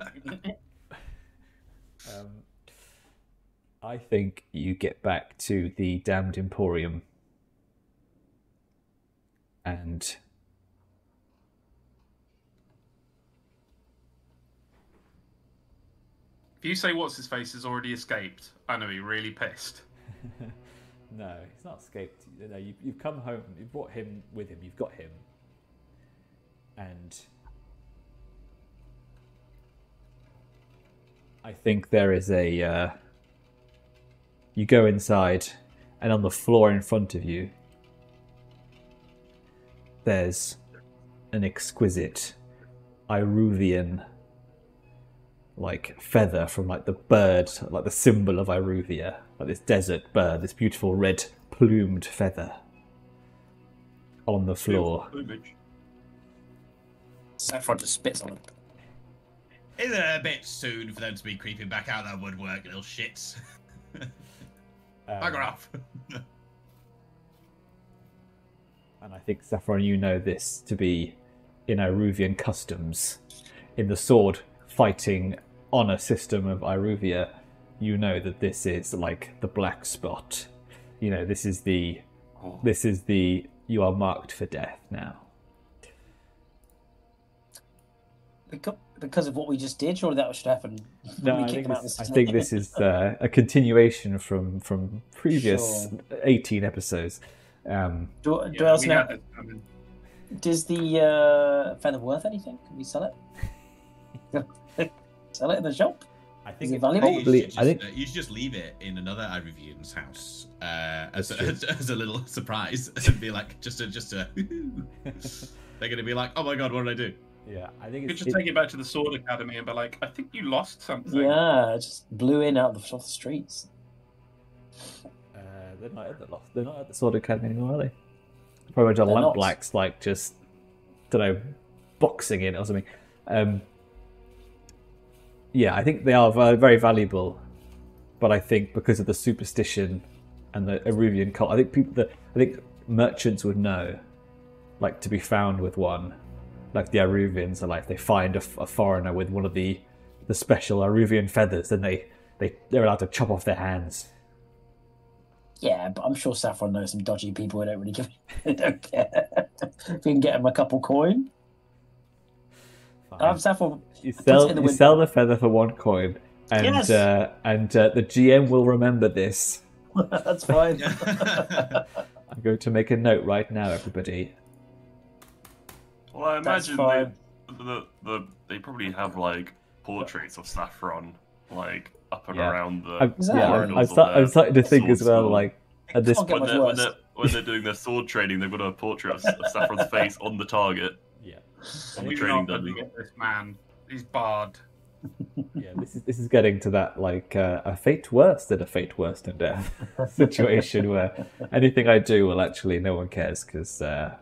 I think you get back to the damned Emporium and If you say what's his face has already escaped, I know he really pissed. no, he's not escaped. Know, you, you've come home, you've brought him with him, you've got him, and I think there is a. Uh, you go inside, and on the floor in front of you, there's an exquisite Iruvian like feather from like the bird, like the symbol of Iruvia, like this desert bird, this beautiful red plumed feather on the floor. Plumage. Saffron just spits on him. Is it a bit soon for them to be creeping back out of that woodwork, little shits? Um, Bugger off. And I think Saffron, you know this to be in Iruvian customs, in the sword fighting honor system of Iruvia. You know that this is like the black spot. You know this is the Oh. this is the you are marked for death now. Because, because of what we just did, surely that should happen. No, I think this, I think this is uh, a continuation from from previous Sure. eighteen episodes. Um, Do, do Yeah, else we know? I mean, Does the uh, feather worth anything? Can we sell it? sell it in the shop? I think it's valuable? probably. you, should just, I think uh, you should just leave it in another Iruvian's house uh, as, a, as, as a little surprise and be like, just a, just a. They're gonna be like, oh my god, what did I do? yeah, I think you could it's just take it back to the Sword Academy and be like, I think you lost something. Yeah, it just blew in out of the, off the streets. Uh, they're not at the loft. They're not at the Sword Academy anymore, are they? Probably a bunch of lamp not. blacks, like just don't know, boxing in or something. Um, yeah, I think they are very valuable. but I think because of the superstition and the Iruvian cult, I think people, the, I think merchants would know, like to be found with one, like the Iruvians are like they find a, a foreigner with one of the the special Iruvian feathers, then they they they're allowed to chop off their hands. Yeah, but I'm sure Saffron knows some dodgy people who don't really give they don't care. if we can get him a couple coin. Um, Saffron, You sell the you sell the feather for one coin, and Yes. uh, and uh, the GM will remember this. that's fine. I'm going to make a note right now, everybody. Well, I imagine they, the, the they probably have like portraits of Saffron like up and Yeah. around the. I'm, yeah, I'm, corridors I'm, of start, I'm starting to think as well, school. like at this Can't when they're, when they're when they're doing their sword training, they've got a portrait of, of Saffron's face on the target. yeah, On the training not dummy. forget this man. He's barred. yeah. This is this is getting to that like uh, a fate worse than a fate worse than death situation where anything I do will actually no one cares because uh,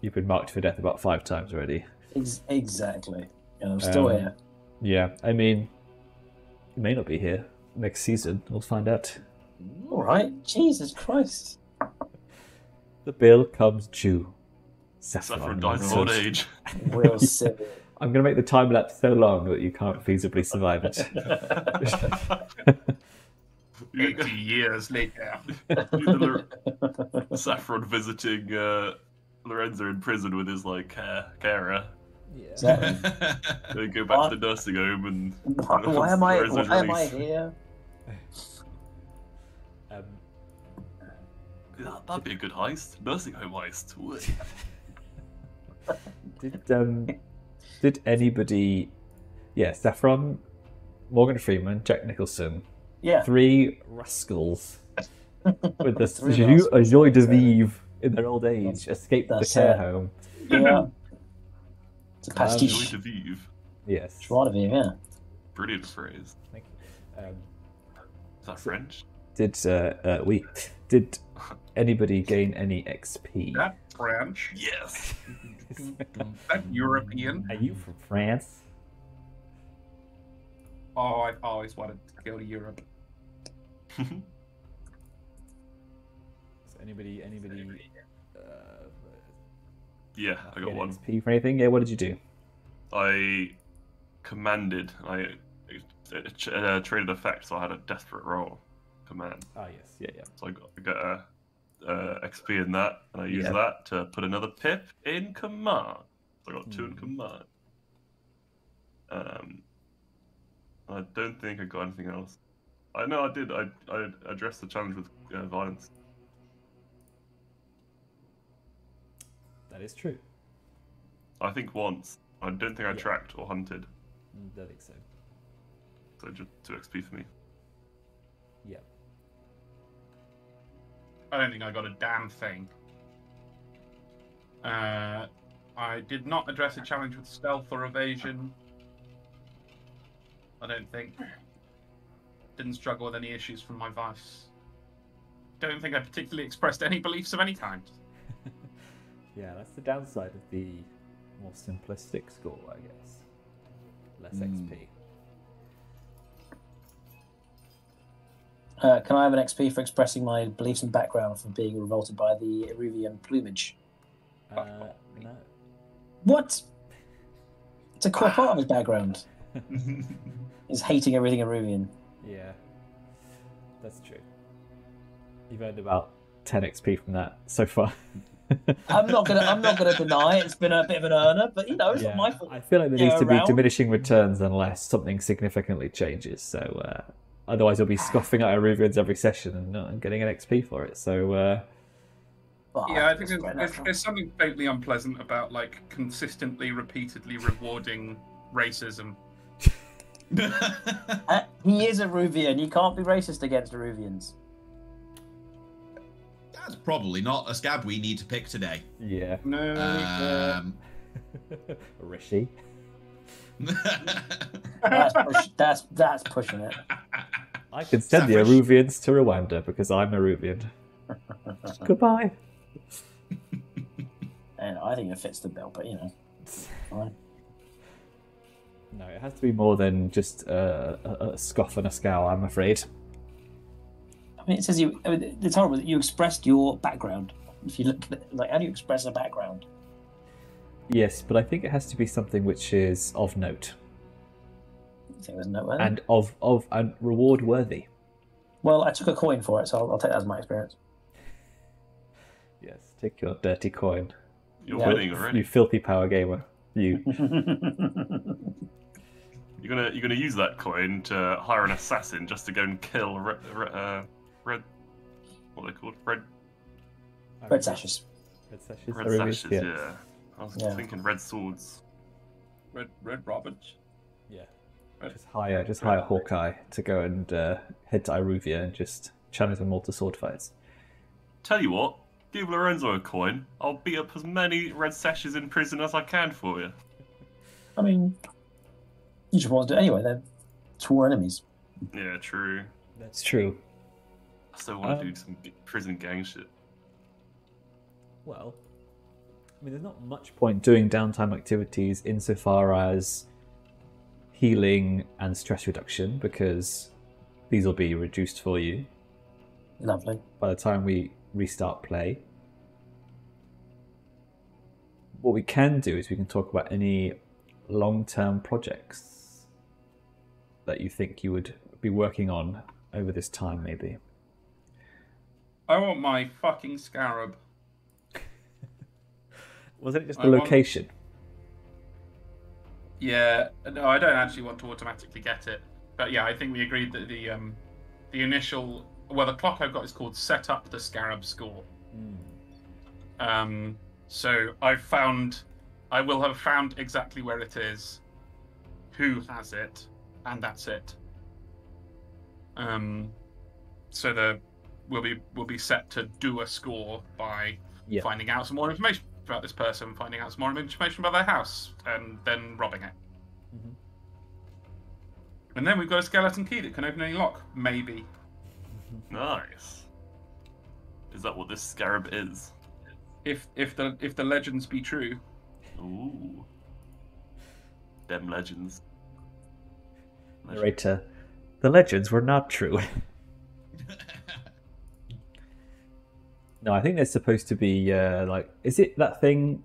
you've been marked for death about five times already. Ex- exactly. And I'm still Um, here. Yeah, I mean, you may not be here next season. We'll find out. All right. Jesus Christ. The bill comes due. Saffron Saffron dies of old age. Real silly. I'm going to make the time lapse so long that you can't feasibly survive it. 80 years later. The Saffron visiting uh, Lorenzo in prison with his like care, carer. Exactly. They go back What? to the nursing home and Why, why am I? Lorenzo's Why am I here? Um, That, that'd be a good heist. Nursing home heist. Would. did um, did anybody? Yeah, Saffron, Morgan Freeman, Jack Nicholson, Yeah. three rascals with the Three joie, rascals. a joie de vivre in their old age, escaped the care it. home. Yeah. It's a Joy pastiche. de vivre. Yes, Joie de vivre, yeah. Brilliant phrase. thank you. Um, Is that French? did uh, uh, we did anybody gain any XP? That French. Yes. That European. Are you from France? Oh, I've always wanted to go to Europe. So anybody, anybody? Uh, yeah, I got one. XP for anything? Yeah. What did you do? I commanded. I uh, traded effect, so I had a desperate roll command. Ah, yes. Yeah, yeah. So I got, I got a uh, XP in that, and I use Yeah. that to put another pip in command. So I got two in Hmm. command. Um, I don't think I got anything else. I know I did. I I addressed the challenge with uh, violence. That is true. I think once. I don't think I Yeah. tracked or hunted. Mm, Don't think so. So just two XP for me. Yeah. I don't think I got a damn thing. Uh, I did not address a challenge with stealth or evasion. I don't think. Didn't struggle with any issues from my vice. Don't think I particularly expressed any beliefs of any kind. Yeah, that's the downside of the more simplistic score, I guess. Less Hmm. XP. Uh, can I have an XP for expressing my beliefs and background for being revolted by the Iruvian plumage? Uh, no. What? It's a core part of his background. Is hating everything Iruvian. Yeah. That's true. You've earned about 10 XP from that so far. I'm not gonna. I'm not gonna deny it's been a bit of an earner, but you know, it's Yeah, not my fault. I feel like there needs to be diminishing returns unless something significantly changes. So uh, otherwise, you'll be scoffing at Iruvians every session and not getting an XP for it. So uh, But Yeah, I think there's, there's, there's something faintly unpleasant about like consistently, repeatedly rewarding racism. Uh, he is a Ruvian. You can't be racist against Iruvians. That's probably not a scab we need to pick today. yeah, No, uh, Um, Rishi. That's push, that's that's pushing it. I can send the Savage. Iruvians to Rwanda because I'm Iruvian. Goodbye. And I think it fits the bill, but you know, fine. No, it has to be more than just uh, a, a scoff and a scowl. I'm afraid. I mean, it says you. I mean, it's horrible that you expressed your background. If you look at it, like, how do you express a background? Yes, but I think it has to be something which is of note I think there's no way. and of of and reward worthy. well, I took a coin for it, so I'll, I'll take that as my experience. Yes, take your dirty coin, You're Yeah. winning already. you filthy power gamer. You. You're gonna you're gonna use that coin to hire an assassin just to go and kill red, uh, red what are they called red Red sashes. Red sashes. red Arubius, sashes. yeah. Yeah. I was Yeah. thinking red swords. Red Red Roberts. Yeah. Red- Just hire, just hire Hawkeye to go and uh, head to Iruvia and just challenge them all to sword fights. Tell you what, give Lorenzo a coin. I'll beat up as many red sashes in prison as I can for you. I mean, you just want to do it anyway. They're sworn enemies. Yeah, true. That's true. I still want to Um, do some prison gang shit. Well, I mean, there's not much point doing downtime activities insofar as healing and stress reduction because these will be reduced for you Lovely. by the time we restart play. What we can do is we can talk about any long term projects that you think you would be working on over this time, maybe. I want my fucking scarab. Wasn't it just I the want- location? Yeah, no, I don't actually want to automatically get it, but yeah, I think we agreed that the um, the initial well, the clock I've got is called "Set Up the Scarab Score." Um, so I've found, I will have found exactly where it is, who has it, and that's it. Um, so the we'll be we'll be set to do a score by Yeah. finding out some more information about this person, finding out some more information about their house, and then robbing it. Mhm. And then we've got a skeleton key that can open any lock, maybe. Nice. Is that what this scarab is? If if the if the legends be true. Ooh. Them legends. Legends. Narrator, the legends were not true. no, I think there's supposed to be uh, like, is it that thing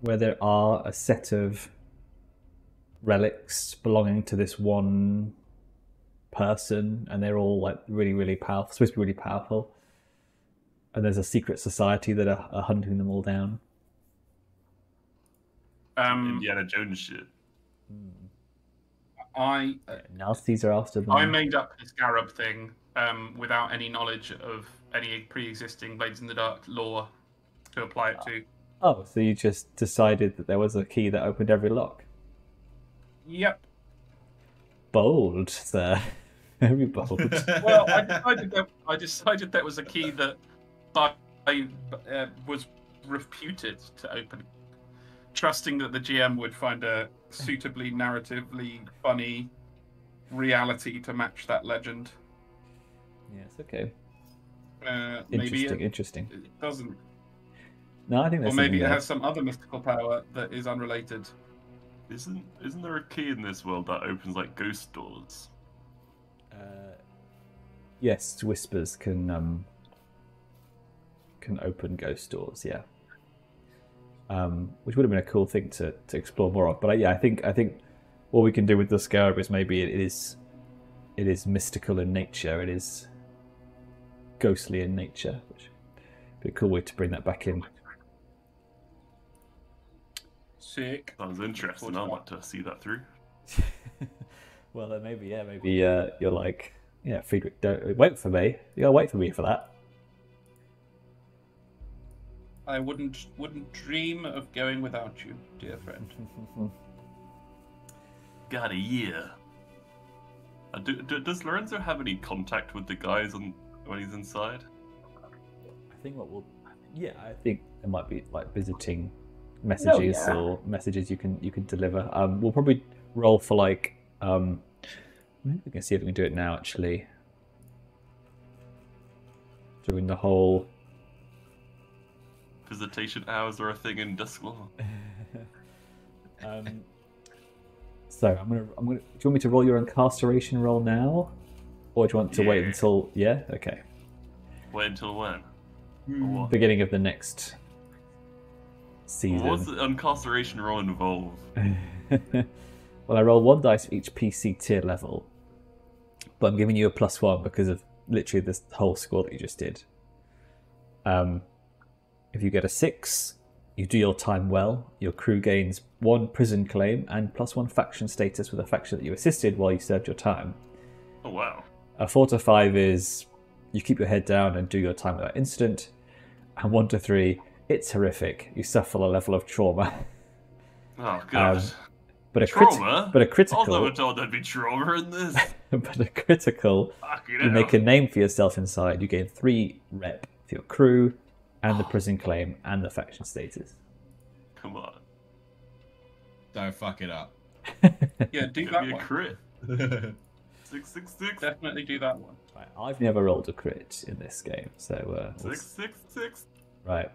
where there are a set of relics belonging to this one person, and they're all like really, really powerful, supposed to be really powerful, and there's a secret society that are, are hunting them all down. Um, Indiana Jones shit. I Nazis are after them. I made up this scarab thing um, without any knowledge of any pre-existing Blades in the Dark lore to apply it to. Oh, so you just decided that there was a key that opened every lock? Yep. Bold, sir. Very bold. Well, I decided that I decided that was a key that I uh, was reputed to open, trusting that the GM would find a suitably narratively funny reality to match that legend. yes, okay. Uh, maybe Interesting, it, interesting. it doesn't, No, I think or maybe it there. has some other mystical power that is unrelated. Isn't isn't there a key in this world that opens like ghost doors? Uh, yes, whispers can um can open ghost doors. Yeah. Um, which would have been a cool thing to, to explore more of. But uh, yeah, I think I think what we can do with the scarab is maybe it is it is mystical in nature. It is ghostly in nature, which would be a cool way to bring that back in. Sick. Sounds interesting. I'd like to see that through. well, then maybe yeah, maybe uh, you're like yeah, Friedrich, don't wait for me. You gotta wait for me for that. I wouldn't wouldn't dream of going without you, dear friend. Got a year. Uh, do, do, does Lorenzo have any contact with the guys on when he's inside? I think what we'll, yeah, I think there might be like visiting messages yeah. or messages you can you can deliver. Um, we'll probably roll for like um, maybe we can see if we can do it now actually. During the whole, Visitation hours are a thing in Duskwall. um, so I'm gonna I'm gonna. Do you want me to roll your incarceration roll now? Or do you want to wait until yeah? Okay, Wait until when? Or Hmm. beginning of the next season. What's the incarceration roll involved? well, I roll one dice for each PC tier level, but I'm giving you a plus one because of literally this whole score that you just did. Um, if you get a six, you do your time well. Your crew gains one prison claim and plus one faction status with a faction that you assisted while you served your time. Oh wow. A four to five is you keep your head down and do your time without incident. And one to three, it's horrific. You suffer a level of trauma. Oh god. Um, But a crit- trauma? but a I was critical, never told there'd be trauma in this. but a critical, Fucking you hell. make a name for yourself inside. You gain three rep for your crew, and the prison claim, and the faction status. Come on. Don't fuck it up. Yeah, do Could that be a one. crit. Six six six. Definitely do that one. Right, I've never rolled a crit in this game, so uh, we'll Six six six. right.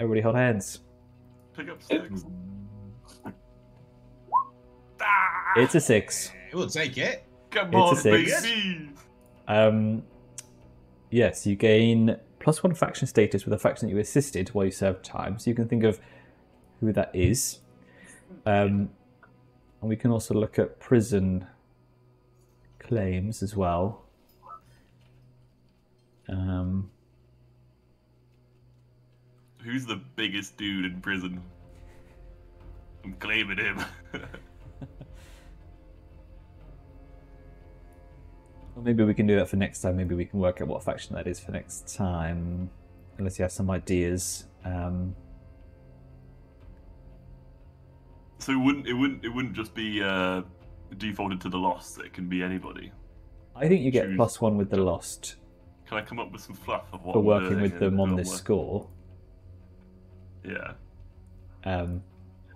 Everybody hold hands. Pick up six. Ah, It's a six. We'll take it. Come it's a on, six. baby. Um, yes, you gain plus one faction status with a faction that you assisted while you served time. So you can think of who that is. Um, and we can also look at prison claims as well. Um, Who's the biggest dude in prison? I'm claiming him. well, maybe we can do that for next time. Maybe we can work out what faction that is for next time. Unless you have some ideas. Um, so it wouldn't it wouldn't it wouldn't just be uh, defaulted to the lost. It can be anybody. I think you get Choose. plus one with the lost Can I come up with some fluff of what for I'm working doing with and them on this score. Yeah. Um,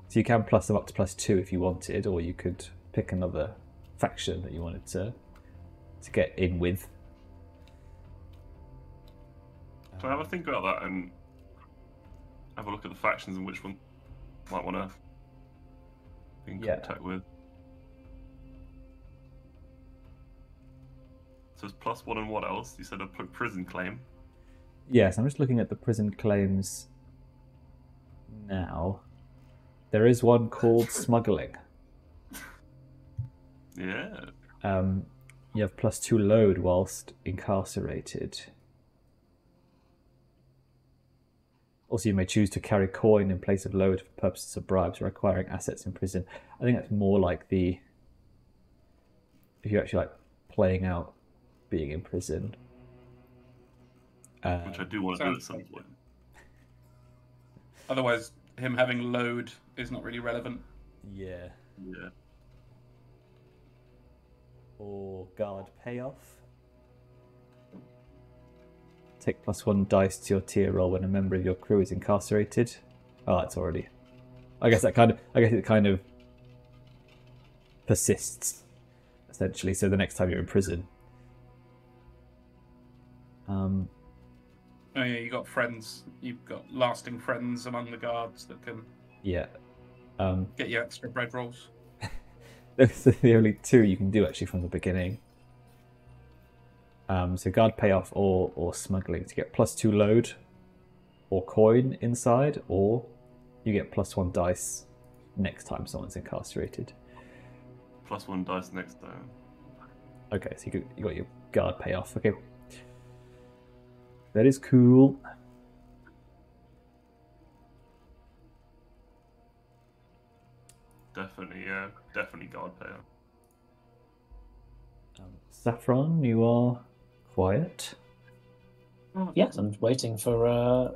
so you can plus them up to plus two if you wanted, or you could pick another faction that you wanted to to get in with. So I have a think about that and have a look at the factions and which one might want to be in Yeah. contact with. So it's plus one and what else? You said a prison claim. Yes, I'm just looking at the prison claims now. There is one called smuggling. Yeah. Um, you have plus two load whilst incarcerated. Also, you may choose to carry coin in place of load for purposes of bribes or acquiring assets in prison. I think that's more like the. If you're actually like playing out being in prison. Uh, Which I do want to do at some point. Otherwise, him having load is not really relevant. yeah. Yeah. Or guard payoff. Take plus one dice to your tier roll when a member of your crew is incarcerated. Oh, it's already. I guess that kind of. I guess it kind of persists, essentially. So the next time you're in prison. Um, Oh yeah, you got friends. You've got lasting friends among the guards that can yeah. Um, get you extra bread rolls. those are the only two you can do actually from the beginning. Um, so guard payoff or or smuggling to get plus two load or coin inside, or you get plus one dice next time someone's incarcerated. Plus one dice next time. Okay, so you got, you got your guard payoff. Okay, that is cool. Definitely, yeah. Definitely guard payer. Um, Saffron, you are quiet. Yes, I'm waiting for uh,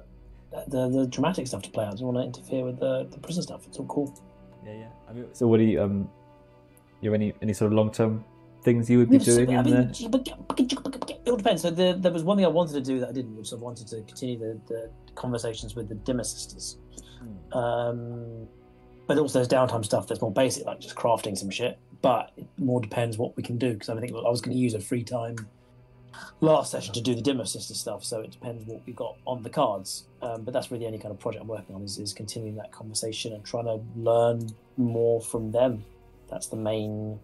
the the dramatic stuff to play out. I don't want to interfere with the, the prison stuff. It's all cool. Yeah, yeah. I mean, so what do you um? You have any any sort of long term things you would be We've seen- doing I in mean, the? It all depends. So the, there was one thing I wanted to do that I didn't, which I wanted to continue the, the conversations with the Dimmer sisters. Um, but also there's downtime stuff that's more basic, like just crafting some shit. But it more depends what we can do because I think I was going to use a free time last session to do the Dimmer sister stuff. So it depends what we got on the cards. Um, but that's really the only kind of project I'm working on is, is continuing that conversation and trying to learn more from them. That's the main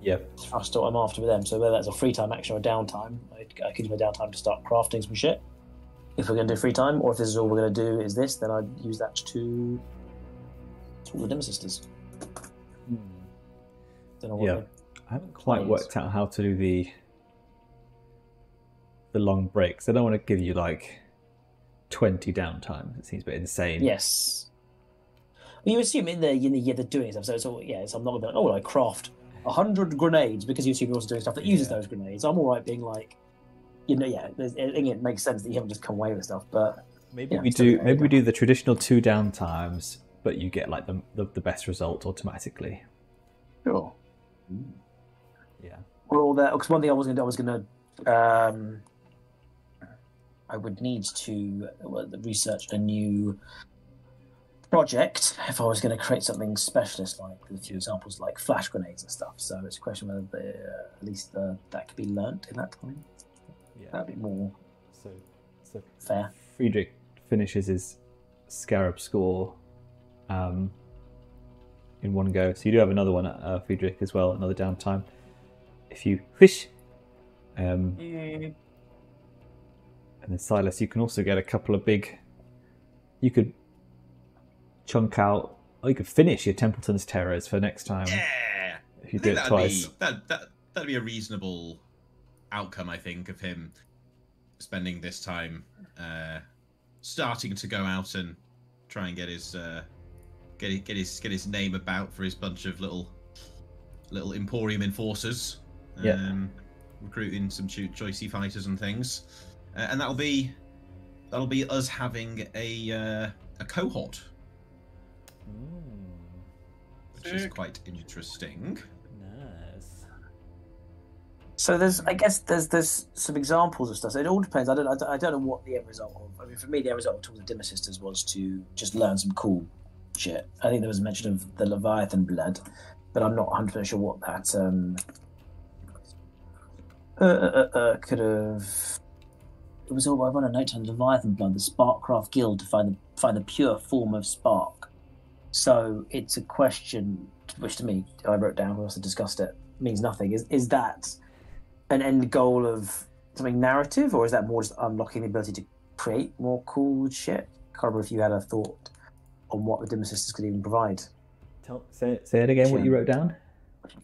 Yeah. thrust what I'm after with them. So whether that's a free time action or a downtime, I, I could use my downtime to start crafting some shit. If we're going to do free time, or if this is all we're going to do is this, then I'd use that to talk the Dim Sisters. Hmm. Don't know what Yeah. I haven't quite worked out how to do the the long breaks. I don't want to give you like twenty downtime. It seems a bit insane. Yes. Well, you assume in the in the year they're doing stuff, so it's all yeah. So I'm not gonna be like, oh, well, I craft hundred grenades because you assume you're also doing stuff that uses Yeah. those grenades. I'm all right being like, you know, yeah. I think it makes sense that you haven't just come away with stuff, but Maybe Yeah, we do. Maybe you we do the traditional two down times, but you get like the the, the best result automatically. sure. Yeah. Well, that because one thing I was gonna do, I was gonna, um, I would need to research a new project if I was going to create something specialist, like with a few examples like flash grenades and stuff. So it's a question whether the, uh, at least uh, that could be learnt in that time. Yeah. That'd be more So so fair. Friedrich finishes his scarab score um, in one go. So you do have another one uh, Friedrich as well, another downtime. If you fish, um, and then Silas, you can also get a couple of big. You could chunk out, or you could finish your Templeton's Terrors for next time Yeah. if you I do it that'd twice. Be, that, that, that'd be a reasonable outcome, I think, of him spending this time uh, starting to go out and try and get his uh, get get his get his name about for his bunch of little little Emporium enforcers. Yeah. Um, recruiting some cho- choicey fighters and things, uh, and that'll be that'll be us having a uh, a cohort, which is quite interesting. Nice. So there's, I guess there's there's some examples of stuff. So it all depends. I don't, I don't, I don't know what the end result of. I mean, for me, the end result of talking to Dimmer Sisters was to just learn some cool shit. I think there was a mention of the Leviathan blood, but I'm not 100 percent sure what that um uh, uh, uh, uh, could have. It was all I want to note on Leviathan blood, the Sparkcraft Guild to find the find the pure form of spark. So it's a question which to me I wrote down. We also discussed it. Means nothing. Is is that an end goal of something narrative, or is that more just unlocking the ability to create more cool shit? Can't remember if you had a thought on what the Dimmer Sisters could even provide. Tell, say, say it again. What you wrote down?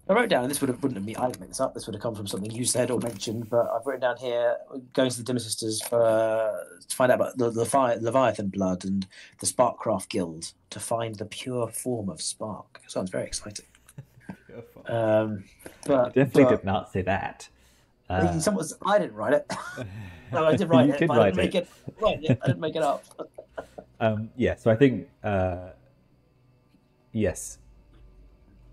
I wrote down, and this would have wouldn't have been. I didn't make this up. This would have come from something you said or mentioned. But I've written down here going to the Dimmer Sisters for uh, to find out about the, the Levi- Leviathan blood and the Sparkcraft Guild to find the pure form of spark. Sounds very exciting. Um, but Definitely but- did not say that. Uh, Someone, I didn't write it. no, I did write You it. did but I write didn't make it. it. Right, yeah, I didn't make it up. Um, yeah, so I think uh, yes,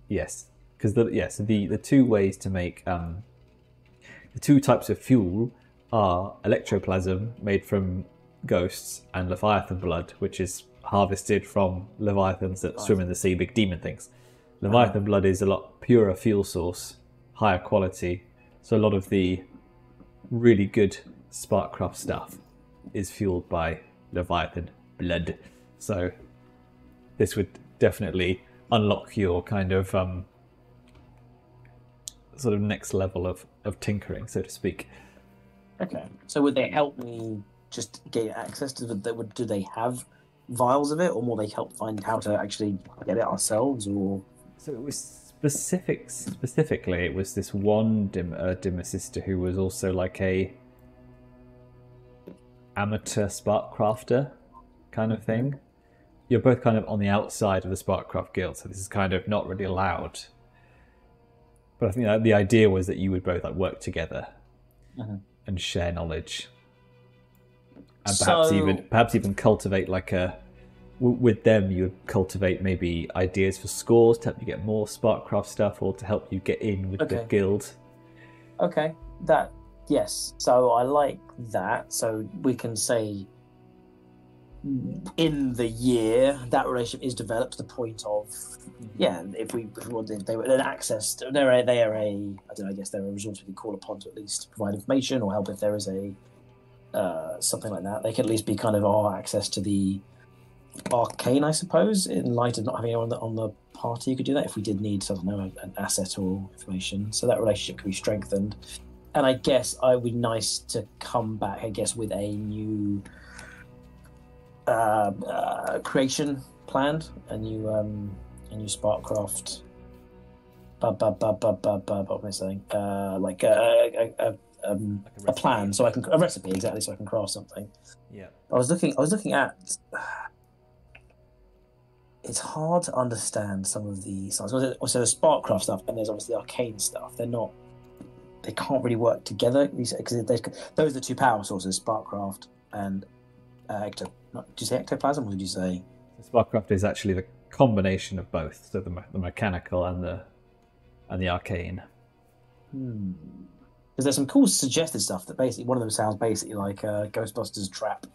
yes, because the yes the the two ways to make um, the two types of fuel are electroplasm made from ghosts and leviathan blood, which is harvested from leviathans that swim in the sea, big demon things. Leviathan blood is a lot purer fuel source, higher quality, so a lot of the really good Sparkcraft stuff is fueled by Leviathan blood. So this would definitely unlock your kind of um, sort of next level of, of tinkering, so to speak. Okay. So would they help me just get access to the? Would do they have vials of it, or will they help find how to actually get it ourselves? Or So it was specific. Specifically, it was this one dim, uh, dimmer sister who was also like a amateur spark crafter kind of thing. You're both kind of on the outside of the Sparkcraft Guild, so this is kind of not really allowed. But I think that the idea was that you would both like work together Mhm. and share knowledge, and perhaps So- even perhaps even cultivate like a w- with them you would cultivate maybe ideas for scores to help you get more Sparkcraft stuff or to help you get in with the guild. okay, that yes. So I like that. So we can say in the year that relationship is developed to the point of yeah. If we, if we wanted, they were an access. To, they're a, they are a. I don't know. I guess they're a resource we can call upon to at least provide information or help if there is a uh, something like that. They can at least be kind of our access to the arcane, I suppose, in light of not having anyone on the, on the party who could do that. If we did need, I don't know, an asset or information, so that relationship can be strengthened. And I guess I would be nice to come back, I guess, with a new uh, uh, creation planned, a new um, a new Sparkcraft. Bub, bub, bub, bub, bub, bub, what am I saying? Uh, like a, a, a, um, Like a plan, so I can a recipe exactly, so I can craft something. Yeah. I was looking. I was looking at. It's hard to understand some of the songs. So there's Sparkcraft stuff, and there's obviously arcane stuff. They're not. They can't really work together because those are the two power sources: Sparkcraft and uh, ecto. Not, did you say ectoplasm, or did you say? Sparkcraft is actually the combination of both, so the, the mechanical and the and the arcane. Hmm. Because there's some cool suggested stuff that basically one of them sounds basically like a Ghostbusters trap.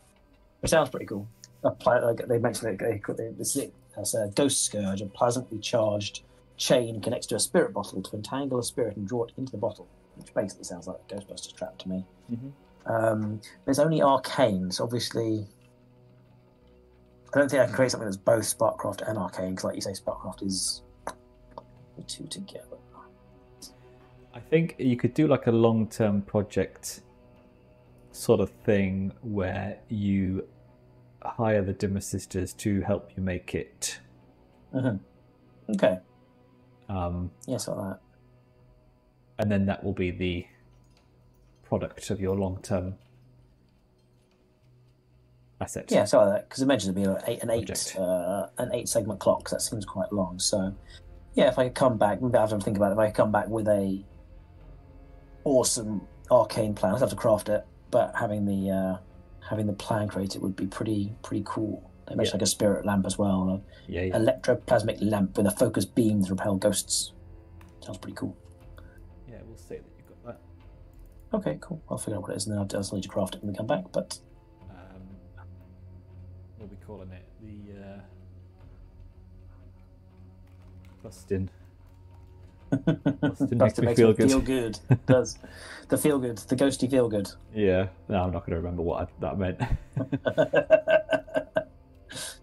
It sounds pretty cool. A pla- like they mentioned it. It's, it's a ghost scourge, a pleasantly charged chain connects to a spirit bottle to entangle a spirit and draw it into the bottle, which basically sounds like a Ghostbusters trap to me. Mhm. Um, there's only arcane, so obviously. I don't think I can create something that's both Sparkcraft and Arcane, because, like you say, Sparkcraft is the two together. I think you could do like a long term project sort of thing where you hire the Dimmer sisters to help you make it. hmm Okay, Um, yes, like that. and then that will be the product of your long term asset. Yeah, so like that because it mentioned it'd be an eight, an eight, uh, an eight segment clock. 'cause that seems quite long. So, yeah, if I could come back, maybe I have to think about it. If I could come back with a awesome arcane plan, I'd have to craft it, but having the uh, having the plan created would be pretty pretty cool. They mentioned Yeah. like a spirit lamp as well, an yeah, yeah. electroplasmic lamp with a focus beam to repel ghosts. Sounds pretty cool. Yeah, we'll say that you've got that. Okay, cool. I'll figure out what it is, and then I'll, I'll need to craft it when we come back. But calling it? The uh, bustin. Bustin makes me makes feel good. feel good. Does the feel good, the ghosty feel good. Yeah, no, I'm not going to remember what I, that meant.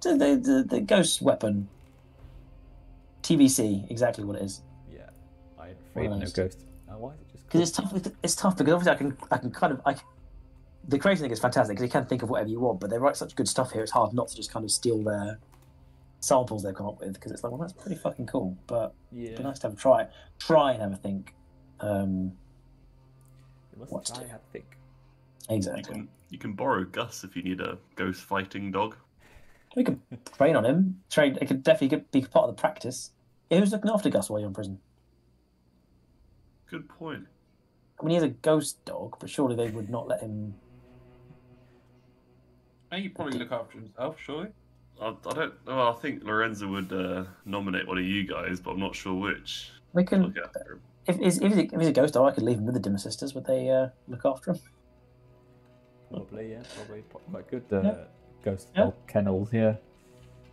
the, the, the, ghost weapon. TBC, exactly what it is. yeah, I'm afraid no ghost. Oh, why is it just? Because it's tough. It's tough because obviously I can I can kind of I. can- The creating thing is fantastic because you can think of whatever you want, but they write such good stuff here. It's hard not to just kind of steal their samples they've come up with because it's like, well, that's pretty fucking cool. But Yeah, it'd be nice to have a try, try and have a think. Um, you must what's try, it? I think. You exactly. can you can borrow Gus if you need a ghost fighting dog. We could train on him. Train. It could definitely be part of the practice. Yeah, who's looking after Gus while you're in prison? Good point. I mean, he has a ghost dog, but surely they would not let him. I think he probably look after himself, surely. I, I don't. Well, I think Lorenzo would uh, nominate one of you guys, but I'm not sure which. We can. Look after him. If, if, if, he's a, if he's a ghost dog, I could leave him with the Dimmer sisters. Would they uh, look after him? Probably, yeah, probably quite good. Uh, Yeah. Ghost Yeah. dog kennels, yeah.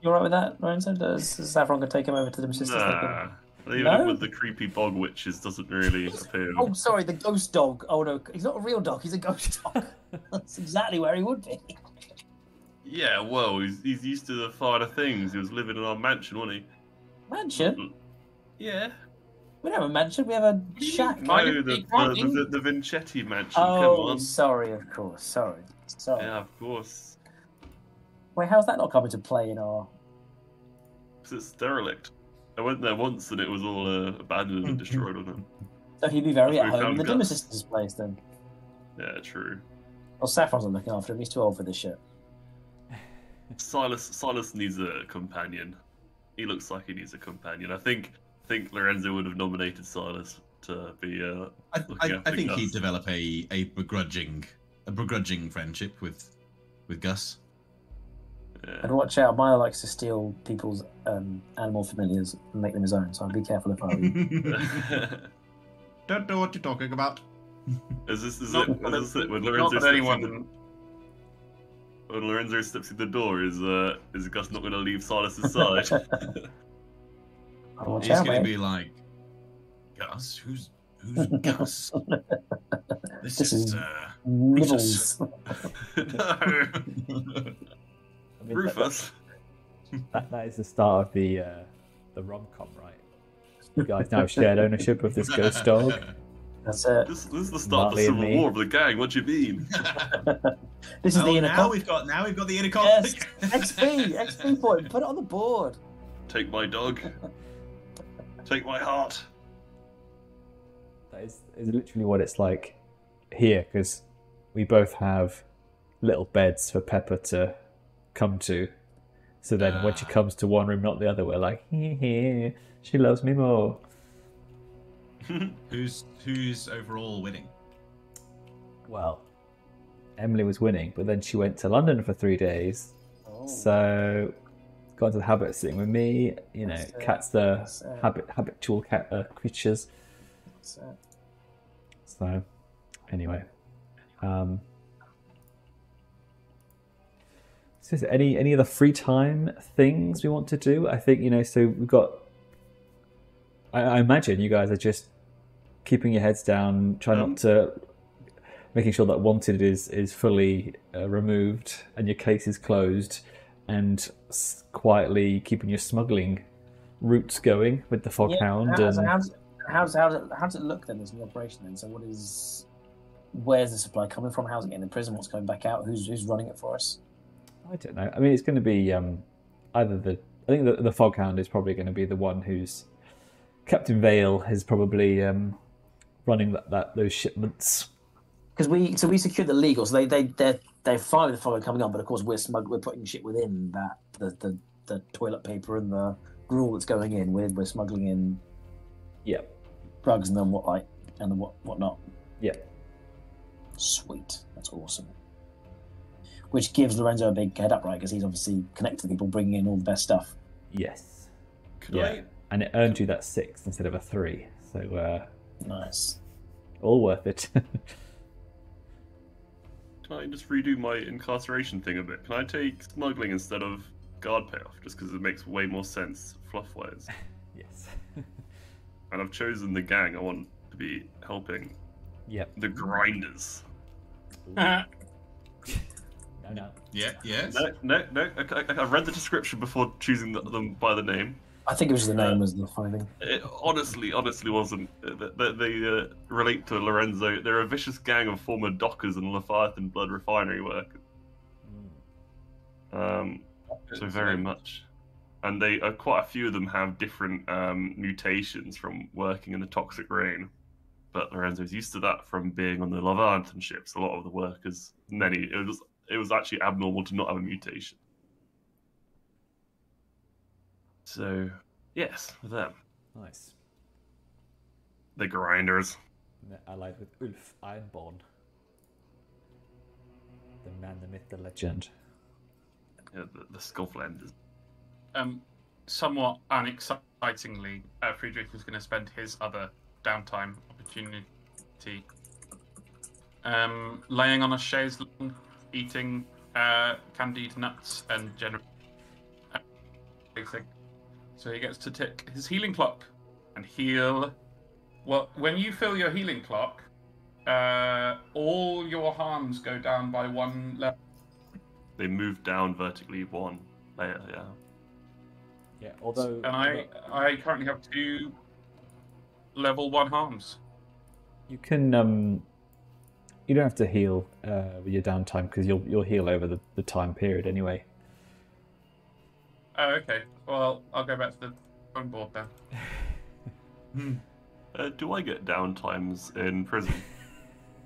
You alright with that, Lorenzo? Does, does Saffron could take him over to the Dimmer sisters? Nah. Even No? with the creepy bog witches doesn't really appeal. Oh, sorry, the ghost dog. Oh no, he's not a real dog. He's a ghost dog. That's exactly where he would be. Yeah, well, he's, he's used to the finer things. He was living in our mansion, wasn't he? Mansion? Yeah. We don't have a mansion. We have a do shack. No, did the, he the, the, the Vincetti mansion. Come Oh, on. sorry, of course. Sorry, sorry. Yeah, of course. Wait, how's that not come into play in our? 'Cause it's derelict. I went there once and it was all uh, abandoned and destroyed, wasn't it? So he'd be very That's at home in the found Dimmer Gus. sisters' place then. Yeah, true. Well, Saffron's not looking after him. He's too old for this shit. Silas Silas needs a companion. He looks like he needs a companion. I think I think Lorenzo would have nominated Silas to be uh I, I, I think Gus. he'd develop a, a begrudging a begrudging friendship with with Gus. And watch out, Maya likes to steal people's um, animal familiars and make them his own. So I'd be careful if I were. Don't know what you're talking about. is this is Not it, that- is this it when not Lorenzo that steps anyone- the, when Lorenzo steps through the door is uh is Gus not gonna leave Silas's side? Watch He's going to be like, Gus? Who's who's Gus? This, This is, is- uh, Nibbles. no. I mean, that- Rufus. That, that is the start of the uh, the rom com, right? You guys now have shared ownership of this ghost dog. That's it. This, this is the start of the civil me. war of the gang. What do you mean? This is oh, the inner now con- we've got now we've got the inner conflict. Yes, conflict. XP, XP point. Put it on the board. Take my dog. Take my heart. That is, is literally what it's like here, because we both have little beds for Pepper to come to. So then when she Ah. comes to one room, not the other, we're like, hee hee, she loves me more. who's who's overall winning? Well, Emily was winning, but then she went to London for three days. Oh, So got into the habit of sitting with me. You know, That's it. cats the That's it. habit habitual cat uh, creatures. that's it. So anyway, um, so is there any any other free time things we want to do? I think you know. So we've got. I, I imagine you guys are just keeping your heads down, trying Um, not to, making sure that wanted is is fully uh, removed and your case is closed, and s- quietly keeping your smuggling routes going with the foghound how's, and how's, how's, how's, it, how's it look then as an operation then? So what is, where's the supply coming from? How's it getting in the prison? What's going back out? Who's who's running it for us? I don't know. I mean, it's going to be um, either the. I think the the Foghound is probably going to be the one who's Captain Vale is probably um, running that, that those shipments. Because we so we secured the legal, so they they they they're fine with the follow coming on, but of course we're smug, we're putting shit within that the, the the toilet paper and the gruel that's going in. We're we're smuggling in Yeah, drugs and then what like and then what whatnot. yeah. Sweet, that's awesome. Which gives Lorenzo a big head up, right? Because he's obviously connected to people, bringing in all the best stuff. Yes. Could Yeah. I? And it earned you that six instead of a three, so uh, Nice. All worth it. Can I just redo my incarceration thing a bit? Can I take smuggling instead of guard payoff, just because it makes way more sense fluff-wise? yes. And I've chosen the gang. I want to be helping yep. the grinders. Uh. No, no. Yeah, yes. No, no, no. I, I, I read the description before choosing the, them by the name. I think it was the name was the funny thing. It honestly, honestly wasn't. They, they uh, relate to Lorenzo. They're a vicious gang of former dockers and Leviathan blood refinery workers. Um, so very much, and they uh, quite a few of them have different um, mutations from working in the toxic rain. But Lorenzo's used to that from being on the Leviathan ships. A lot of the workers, many, it was it was actually abnormal to not have a mutation. So, yes, with them, Nice. the grinders. And allied with Ulf Ironborn. The man, the myth, the legend. Yeah, the, the Skovlanders. Um, somewhat unexcitingly, uh, Friedrich was going to spend his other downtime opportunity um, laying on a chaise lounge, eating uh, candied nuts and general. So he gets to tick his healing clock and heal. Well, when you fill your healing clock, uh, all your harms go down by one level. They move down vertically one layer. Yeah. Yeah, although. And I, I currently have two level one harms. You can um, you don't have to heal uh, with your downtime because you'll you'll heal over the, the time period anyway. Oh, okay. Well, I'll go back to the phone board then. Uh, do I get downtimes in prison?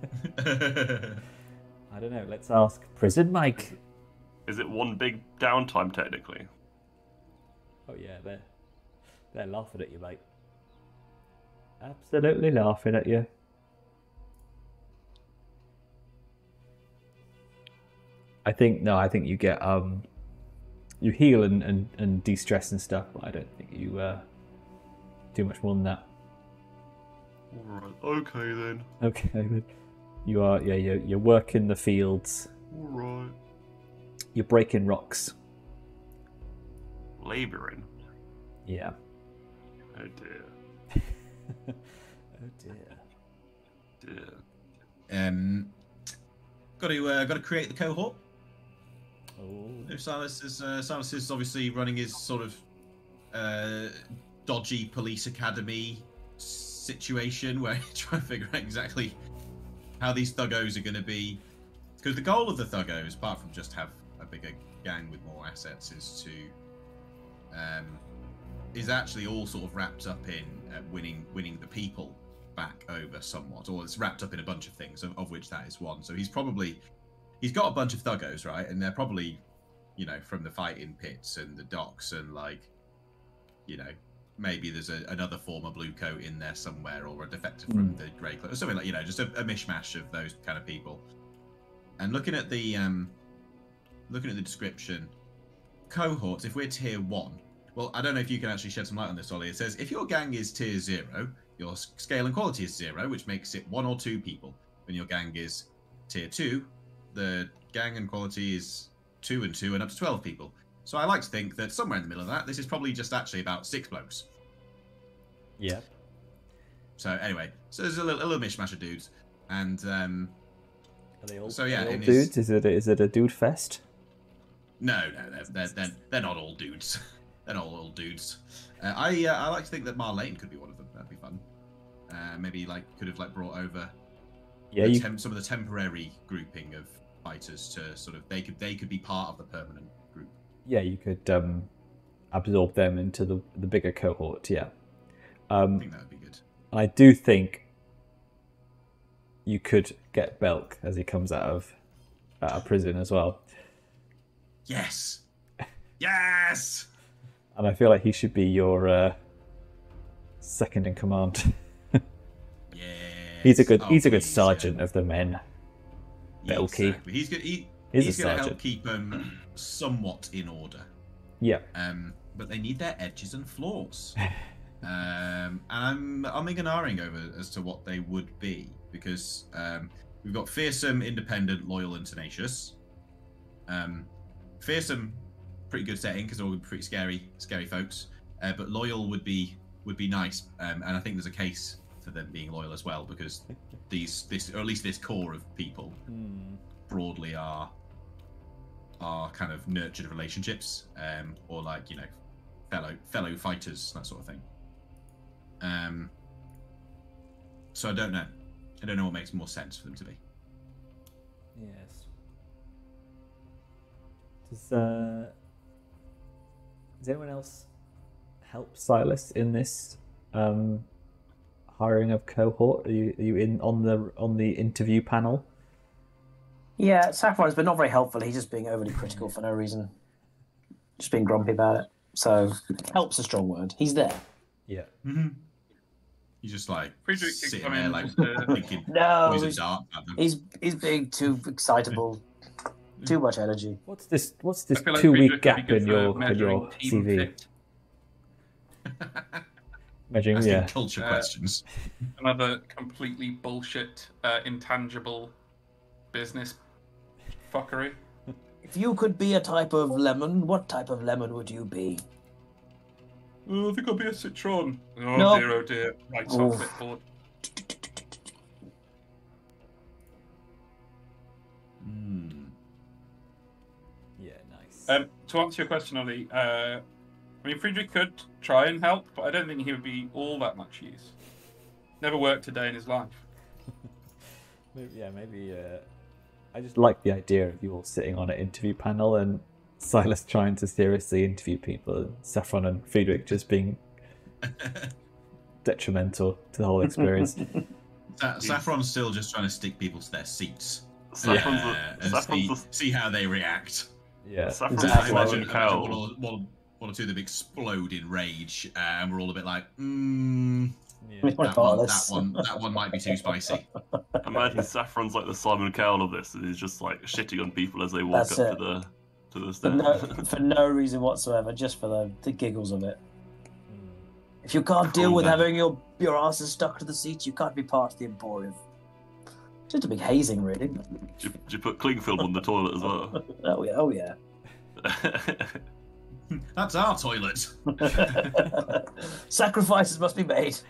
I don't know. Let's ask Prison Mike. Is it one big downtime technically? Oh yeah, they're they're laughing at you, mate. Absolutely laughing at you. I think no, I think you get um you heal and, and, and de stress and stuff, but I don't think you uh do much more than that. Alright, okay then. Okay then. You are yeah, you're you're working the fields, Alright. you're breaking rocks. Labouring. Yeah. Oh dear. Oh dear. Dear. um, got to uh, got to create the cohort. Oh Silas is uh, Silas is obviously running his sort of uh, dodgy police academy situation where he's trying to figure out exactly how these thuggos are going to be. Because the goal of the thuggos, apart from just have a bigger gang with more assets, is to um, is actually all sort of wrapped up in uh, winning winning the people back over somewhat, or it's wrapped up in a bunch of things, of, of which that is one. So he's probably he's got a bunch of thuggos, right? And they're probably, you know, from the fighting pits and the docks and like, you know, maybe there's a, another former blue coat in there somewhere or a defector from the grey cloak or something like, you know, just a, a mishmash of those kind of people. And looking at the um, looking at the description, cohorts. If we're tier one, well, I don't know if you can actually shed some light on this, Ollie. It says if your gang is tier zero, your scale and quality is zero, which makes it one or two people. When your gang is tier two, the gang and quality is two and two and up to 12 people. So I like to think that somewhere in the middle of that, this is probably just actually about six blokes. Yeah. So anyway, so there's a little, a little mishmash of dudes. And um, Are they all, So, yeah, all dudes? Is it is it a dude fest? no, no, they're, they're, they're, they're not all dudes. they're not all dudes. Uh, I uh, I like to think that Marlene could be one of them. That'd be fun. Uh, maybe like could have like brought over Yeah, you, tem- some of the temporary grouping of fighters to sort of they could they could be part of the permanent group. yeah, you could um, absorb them into the the bigger cohort. Yeah. I Um, think that would be good. and I do think you could get Belk as he comes out of out of prison as well, Yes, yes. and I feel like he should be your uh, second in command. Yeah. he's a good Oh, he's a good sergeant of the men. Belky. Exactly. He's good. He, He's, he's going to help keep them somewhat in order. Yeah. Um, but they need their edges and flaws. um, and I'm I'm ahhing over as to what they would be because um, we've got fearsome, independent, loyal, and tenacious. Um, fearsome, pretty good setting because they're all pretty scary, scary folks. Uh, but loyal would be would be nice, um, and I think there's a case for them being loyal as well because these this or at least this core of people broadly are are kind of nurtured relationships um or like you know fellow fellow fighters that sort of thing. Um so i don't know. I don't know what makes more sense for them to be. Yes. Does uh, does anyone else help Silas in this um, hiring of cohort? Are you are you in on the on the interview panel? Yeah, Saffron's been not very helpful. He's just being overly critical for no reason. Just being grumpy about it. So help's a strong word. He's there. Yeah. mm-hmm. he's just like Friedrich can sitting there in like thinking No, poison he's, dart he's he's being too excitable. Too much energy. What's this? What's this I like two week gap in your in your team CV? fit. Measuring, asking yeah. culture Uh, questions Another completely bullshit, uh, intangible business fuckery. If you could be a type of lemon, what type of lemon would you be? Oh, I think I'll be a citron. Oh No. dear, oh dear. Right, off clipboard. Hmm. Yeah, nice. Um, to answer your question, Ollie, uh, I mean, Friedrich could try and help, but I don't think he would be all that much use. Never worked a day in his life. Maybe, yeah, maybe. Uh, I just like the idea of you all sitting on an interview panel and Silas trying to seriously interview people, and Saffron and Friedrich just being detrimental to the whole experience. Sa- Saffron's still just trying to stick people to their seats Saffron's uh, the, and Saffron's see, the, see how they react. yeah. Saffron's So I imagine, Simon imagine one, Cowell. or, one, one or two of them explode in rage, uh, and we're all a bit like, mm, yeah. That, one, that one, that one might be too spicy. Imagine Saffron's like the Simon Cowell of this, and he's just like shitting on people as they walk That's up it. to the to the For no, for no reason whatsoever, just for the, the giggles of it. Mm. If you can't deal Cool with down. having your your asses stuck to the seats, you can't be part of the Emporium. Just a big hazing, really. Do you, do you put cling film on the toilet as well? Oh yeah, oh yeah. That's our toilet. Sacrifices must be made.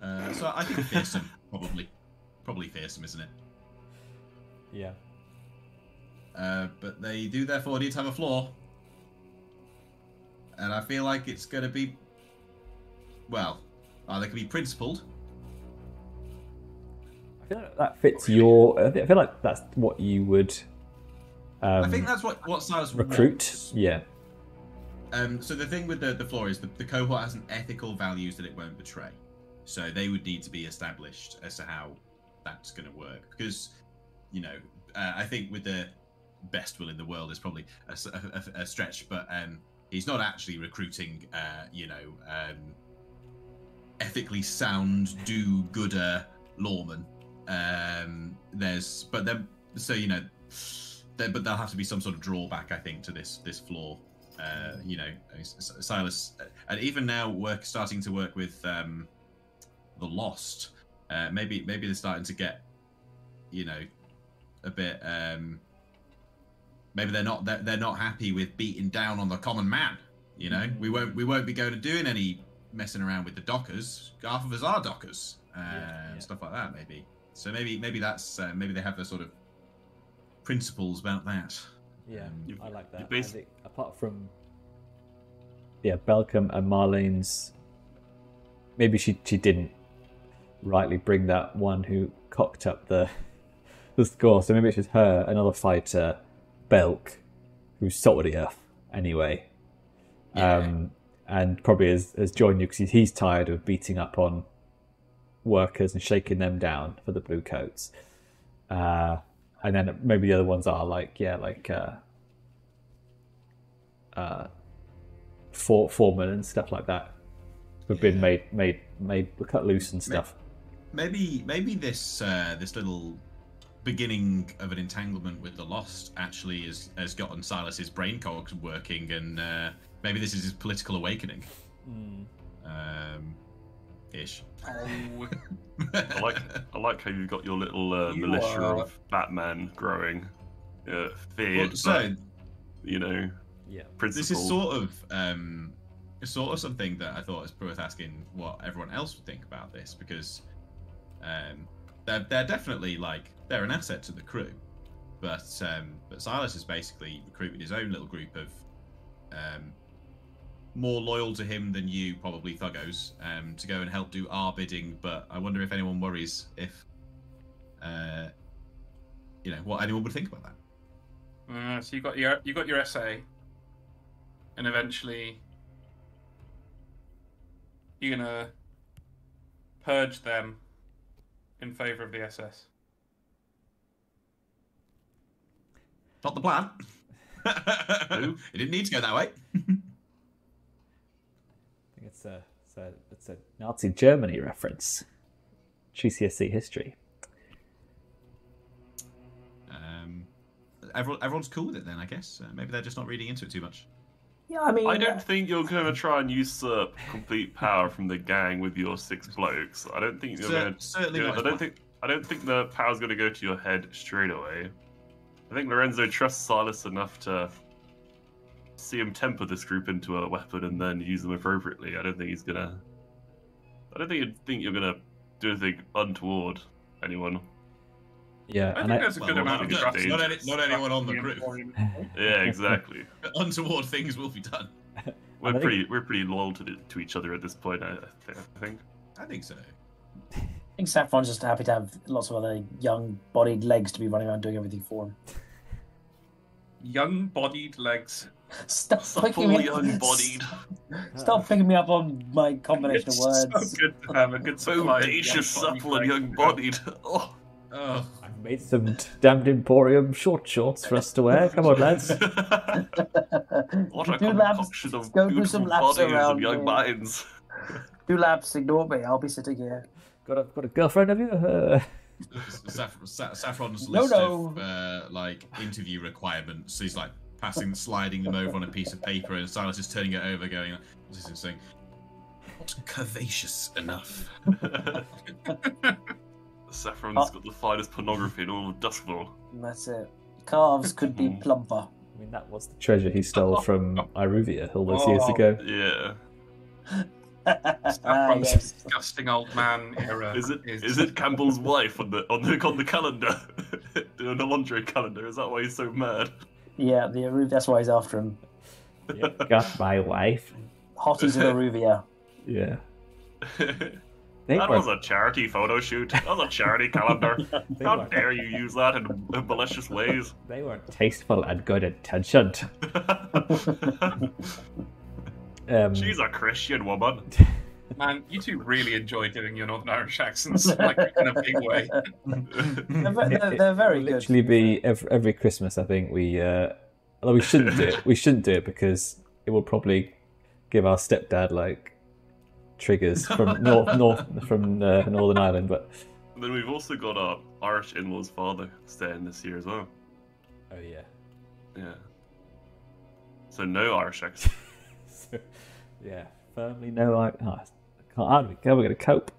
Uh, so I think fearsome, probably, probably fearsome, isn't it? Yeah. uh, but they do therefore need to have a floor. And I feel like it's going to be, well, either can be principled. I feel like that fits your. I feel like that's what you would. Um, I think that's what what Silas recruit. wants. Yeah. Um, so the thing with the, the floor is the, the cohort has an ethical values that it won't betray. So they would need to be established as to how that's going to work. Because, you know, uh, I think with the best will in the world is probably a stretch, but um, he's not actually recruiting, uh, you know, um, ethically sound, do-gooder lawmen. Um, there's, but then, so you know, there, but there'll have to be some sort of drawback, I think, to this this floor uh, you know, Silas, and even now work starting to work with um, the Lost. Uh, maybe maybe they're starting to get, you know, a bit. Um, maybe they're not they're, they're not happy with beating down on the common man. You know, we won't we won't be going to doing any messing around with the dockers. Half of us are dockers uh, yeah. and stuff like that. Maybe so. Maybe maybe that's uh, maybe they have the sort of principles about that. Yeah, Um, I like that. Basically... bas- think apart from yeah, Belcom and Marlene's, maybe she she didn't rightly bring that one who cocked up the the score. So maybe it's just her, another fighter, Belk, who's salt of the earth anyway. Yeah. Um, and probably has, has joined you because he's tired of beating up on workers and shaking them down for the blue coats. Uh, and then maybe the other ones are like yeah like uh uh for foreman and stuff like that have been Yeah. made made made cut loose and stuff maybe maybe this uh, this little beginning of an entanglement with the lost actually has has gotten Silas's brain cogs working, and uh, maybe this is his political awakening. Um, ish. Oh, I like I like how you've got your little uh, You militia are- of Batman growing, uh, feared, Well, so but, you know, yeah principle. this is sort of um, sort of something that I thought was worth asking what everyone else would think about this because um, they're they're definitely like they're an asset to the crew, but um, but Silas has basically recruited his own little group of um, more loyal to him than you probably thuggos um, to go and help do our bidding. But I wonder if anyone worries if uh, you know what anyone would think about that. Uh, so you got your you got your essay, and eventually you're gonna purge them in favor of the SS. Not the plan. No. it didn't need to go that way. I think it's a it's a it's a Nazi Germany reference GCSE history Um, everyone, everyone's cool with it then, I guess. Uh, maybe they're just not reading into it too much. Yeah, I mean, I don't think you're going to try and usurp complete power from the gang with your six blokes. I don't think you're going to. certainly not. I don't think. I don't think the power's going to go to your head straight away. I think Lorenzo trusts Silas enough to see him temper this group into a weapon and then use them appropriately. I don't think he's gonna. I don't think you think you're gonna do anything untoward anyone. yeah I and think I, there's a good Well, amount of not- trust. not any- not anyone on the group. Yeah, exactly. Untoward things will be done. we're think- pretty we're pretty loyal to the, to each other at this point. I, I I think. I think so. I think Saffron's just happy to have lots of other young-bodied legs to be running around doing everything for him. Young-bodied legs. Stop picking Full me young-bodied. Stop picking me up on my combination of words. so good to have a good supply. of Bodacious, supple, and young-bodied. Oh. Oh, I've made some damned Emporium short shorts for us to wear come on lads what a do laps, concoction of go do beautiful some laps bodies around and young me. minds. Do laps, ignore me. I'll be sitting here. got a got a girlfriend have you uh, Saff- Sa- Saffron's No, list no. of uh, like interview requirements. He's like passing, sliding them over on a piece of paper, and Silas is turning it over, going, "What's this saying? Not curvaceous enough." Saffron's got the finest pornography in all of Duskwall. And that's it. Calves could be Mhm. plumper. I mean that was the treasure he stole from Iruvia all those years Oh. ago Yeah. Saffron's yes. disgusting old man era. Is it is it Campbell's wife on the on the on the calendar? on the laundry calendar? Is that why he's so mad? Yeah, the Aru- that's why he's after him. Got my wife. Hotties of Iruvia. Yeah. They that were, was a charity photo shoot. That was a charity calendar. they, How were, dare you use that in malicious ways? they were tasteful and good intentioned. Um, She's a Christian woman. Man, you two really enjoy doing your Northern Irish accents, like in a big way. They're, ve- they're, they're very It'll good. literally be every, every Christmas. I think we, uh, although we shouldn't do it. We shouldn't do it because it will probably give our stepdad like triggers from north, north from uh, Northern Ireland. But And then we've also got our Irish in-law's father staying this year as well. oh yeah, Yeah. So no Irish accent. so, yeah, firmly no. I, oh, Can't. How are We're going to cope?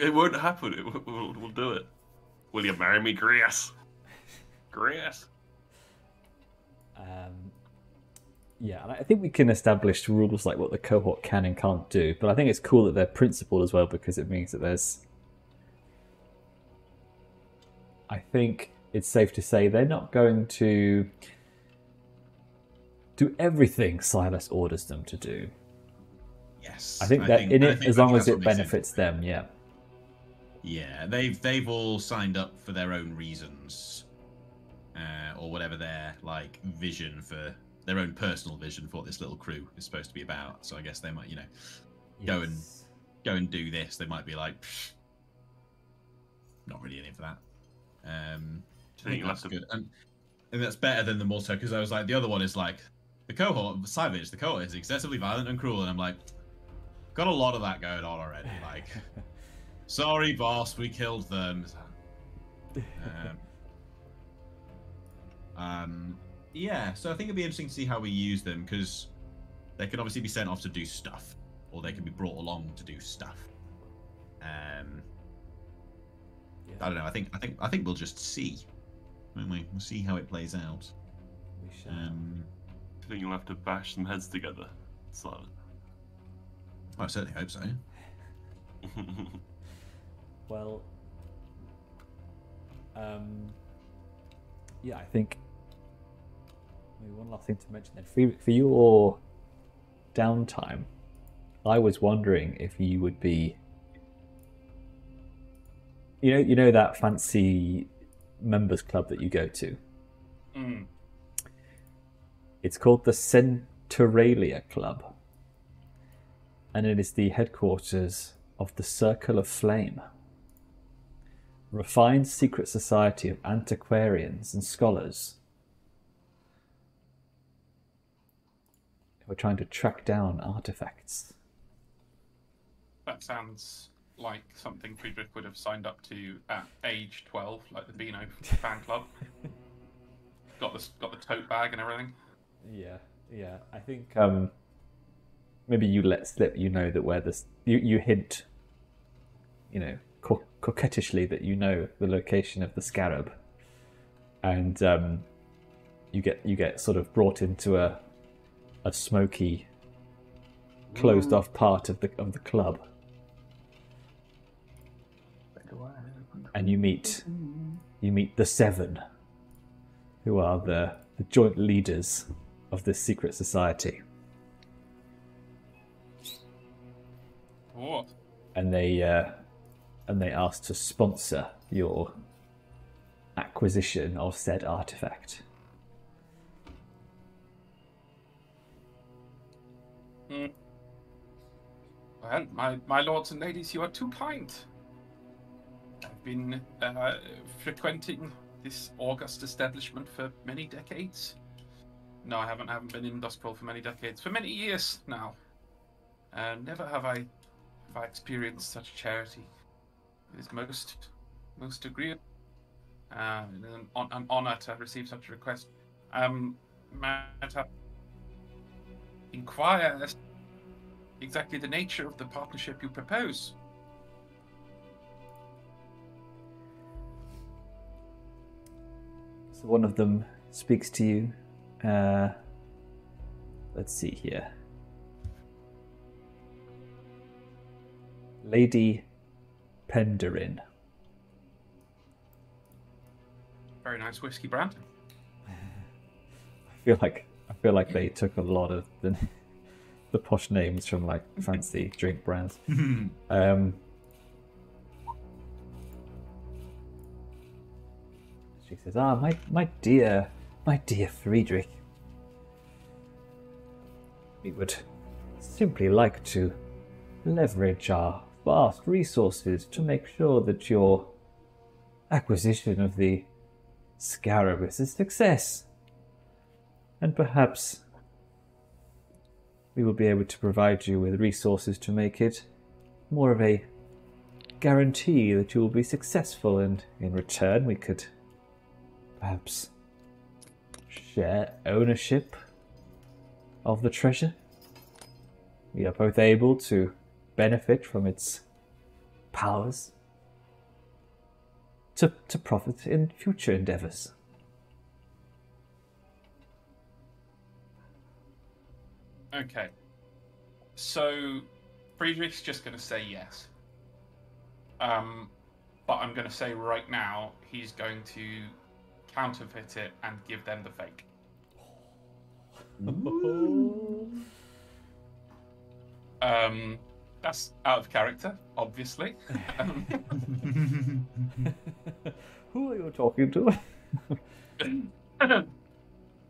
It won't happen. It, we'll, we'll, we'll do it. Will you marry me, Grace? Grace. Um, yeah, and I think we can establish rules like what the cohort can and can't do. But I think it's cool that they're principled as well because it means that there's. I think it's safe to say they're not going to do everything Silas orders them to do. Yes. I think that in it, as long as it benefits them, yeah. Yeah, they've they've all signed up for their own reasons, uh, or whatever their like vision for their own personal vision for what this little crew is supposed to be about. So I guess they might, you know, Go and- go and do this. They might be like, not really any for that. Um, Do you think that's good, and, and that's better than the Malta because I was like, the other one is like the cohort savage. The cohort is excessively violent and cruel, and I'm like, got a lot of that going on already. Like, sorry, boss, we killed them. Um, um, yeah, so I think it'd be interesting to see how we use them because they can obviously be sent off to do stuff, or they can be brought along to do stuff. Um, I don't know. I think I think I think we'll just see. Won't we? We'll see how it plays out. We shall. Um, Do you think you'll have to bash some heads together? Simon. I certainly hope so. Well, um, yeah, I think maybe one last thing to mention then for, for your downtime, I was wondering if you would be, you know, you know that fancy members club that you go to. Mm. It's called the Centuralia Club, and it is the headquarters of the Circle of Flame, a refined secret society of antiquarians and scholars who are trying to track down artifacts. That sounds like something Friedrich would have signed up to at age 12, like the Beano fan club. got the got the tote bag and everything. Yeah, yeah. I think um, maybe you let slip. You know that where this you you hint, you know, co- coquettishly that you know the location of the scarab, and um, you get you get sort of brought into a a smoky, closed off part of the of the club, and you meet you meet the seven, who are the the joint leaders of this secret society. And they uh, and they asked to sponsor your acquisition of said artifact. Well, my, my lords and ladies, you are too kind. I've been uh, frequenting this august establishment for many decades. No, I haven't. I haven't been in Duskwall for many decades. For many years now. Uh, never have I have I experienced such charity. It is most most agreeable. Uh, and an, hon- an honor to receive such a request. Um, might I inquire as exactly the nature of the partnership you propose. So one of them speaks to you. Uh, let's see here. Lady Penderyn. Very nice whiskey brand. I feel like I feel like they took a lot of the the posh names from like fancy drink brands. Um, she says, "Ah, my my dear, my dear Friedrich, we would simply like to leverage our vast resources to make sure that your acquisition of the scarab is a success, and perhaps." We will be able to provide you with resources to make it more of a guarantee that you will be successful, and in return, we could perhaps share ownership of the treasure. We are both able to benefit from its powers to, to profit in future endeavors. Okay. So Friedrich's just going to say yes. Um, but I'm going to say right now he's going to counterfeit it and give them the fake. Um, that's out of character, obviously. Who are you talking to?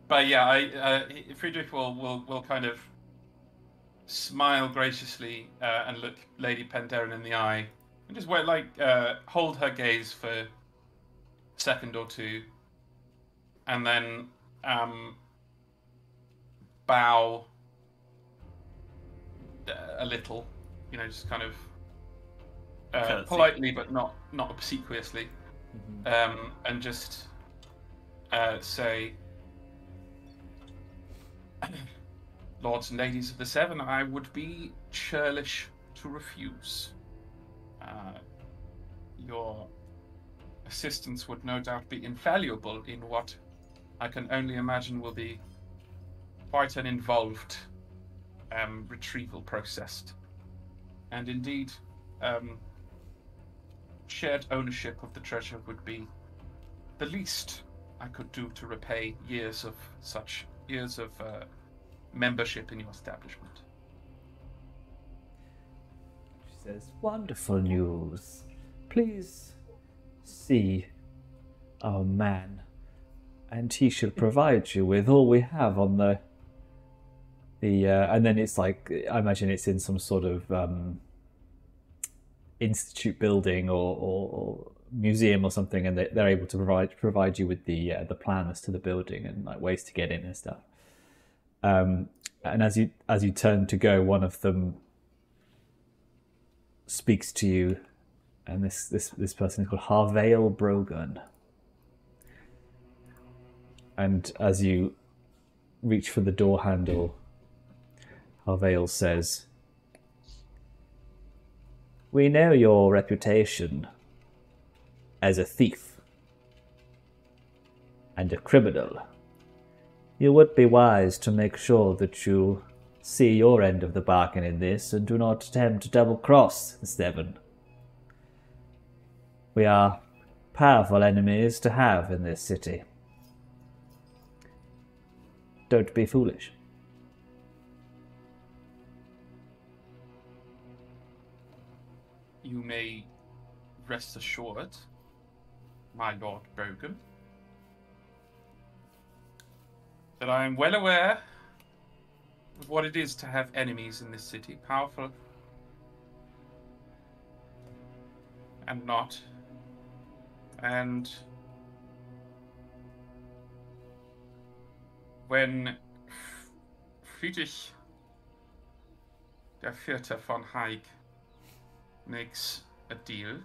but yeah, I, uh, Friedrich will, will, will kind of smile graciously uh, and look Lady Penderyn in the eye and just wait, like uh, hold her gaze for a second or two, and then um, bow uh, a little, you know, just kind of uh, politely but not not obsequiously, um, and just uh, say, Lords and ladies of the Seven, I would be churlish to refuse. Uh, your assistance would no doubt be invaluable in what I can only imagine will be quite an involved um, retrieval process. And indeed, um, shared ownership of the treasure would be the least I could do to repay years of such years of uh, membership in your establishment. She says, Wonderful news. Please see our man, and he shall provide you with all we have on the. The uh, and then it's like I imagine it's in some sort of um, institute building or, or, or museum or something, and they, they're able to provide provide you with the uh, the plans to the building and like ways to get in and stuff. Um, and as you as you turn to go, one of them speaks to you, and this this this person is called Harvale Brogan. And as you reach for the door handle, Harvale says, "We know your reputation as a thief and a criminal. You would be wise to make sure that you see your end of the bargain in this and do not attempt to double cross the Seven. We are powerful enemies to have in this city. Don't be foolish. You may rest assured, my Lord Brogan, that I am well aware of what it is to have enemies in this city, powerful and not. And when Friedrich der Vierte von Haig makes a deal,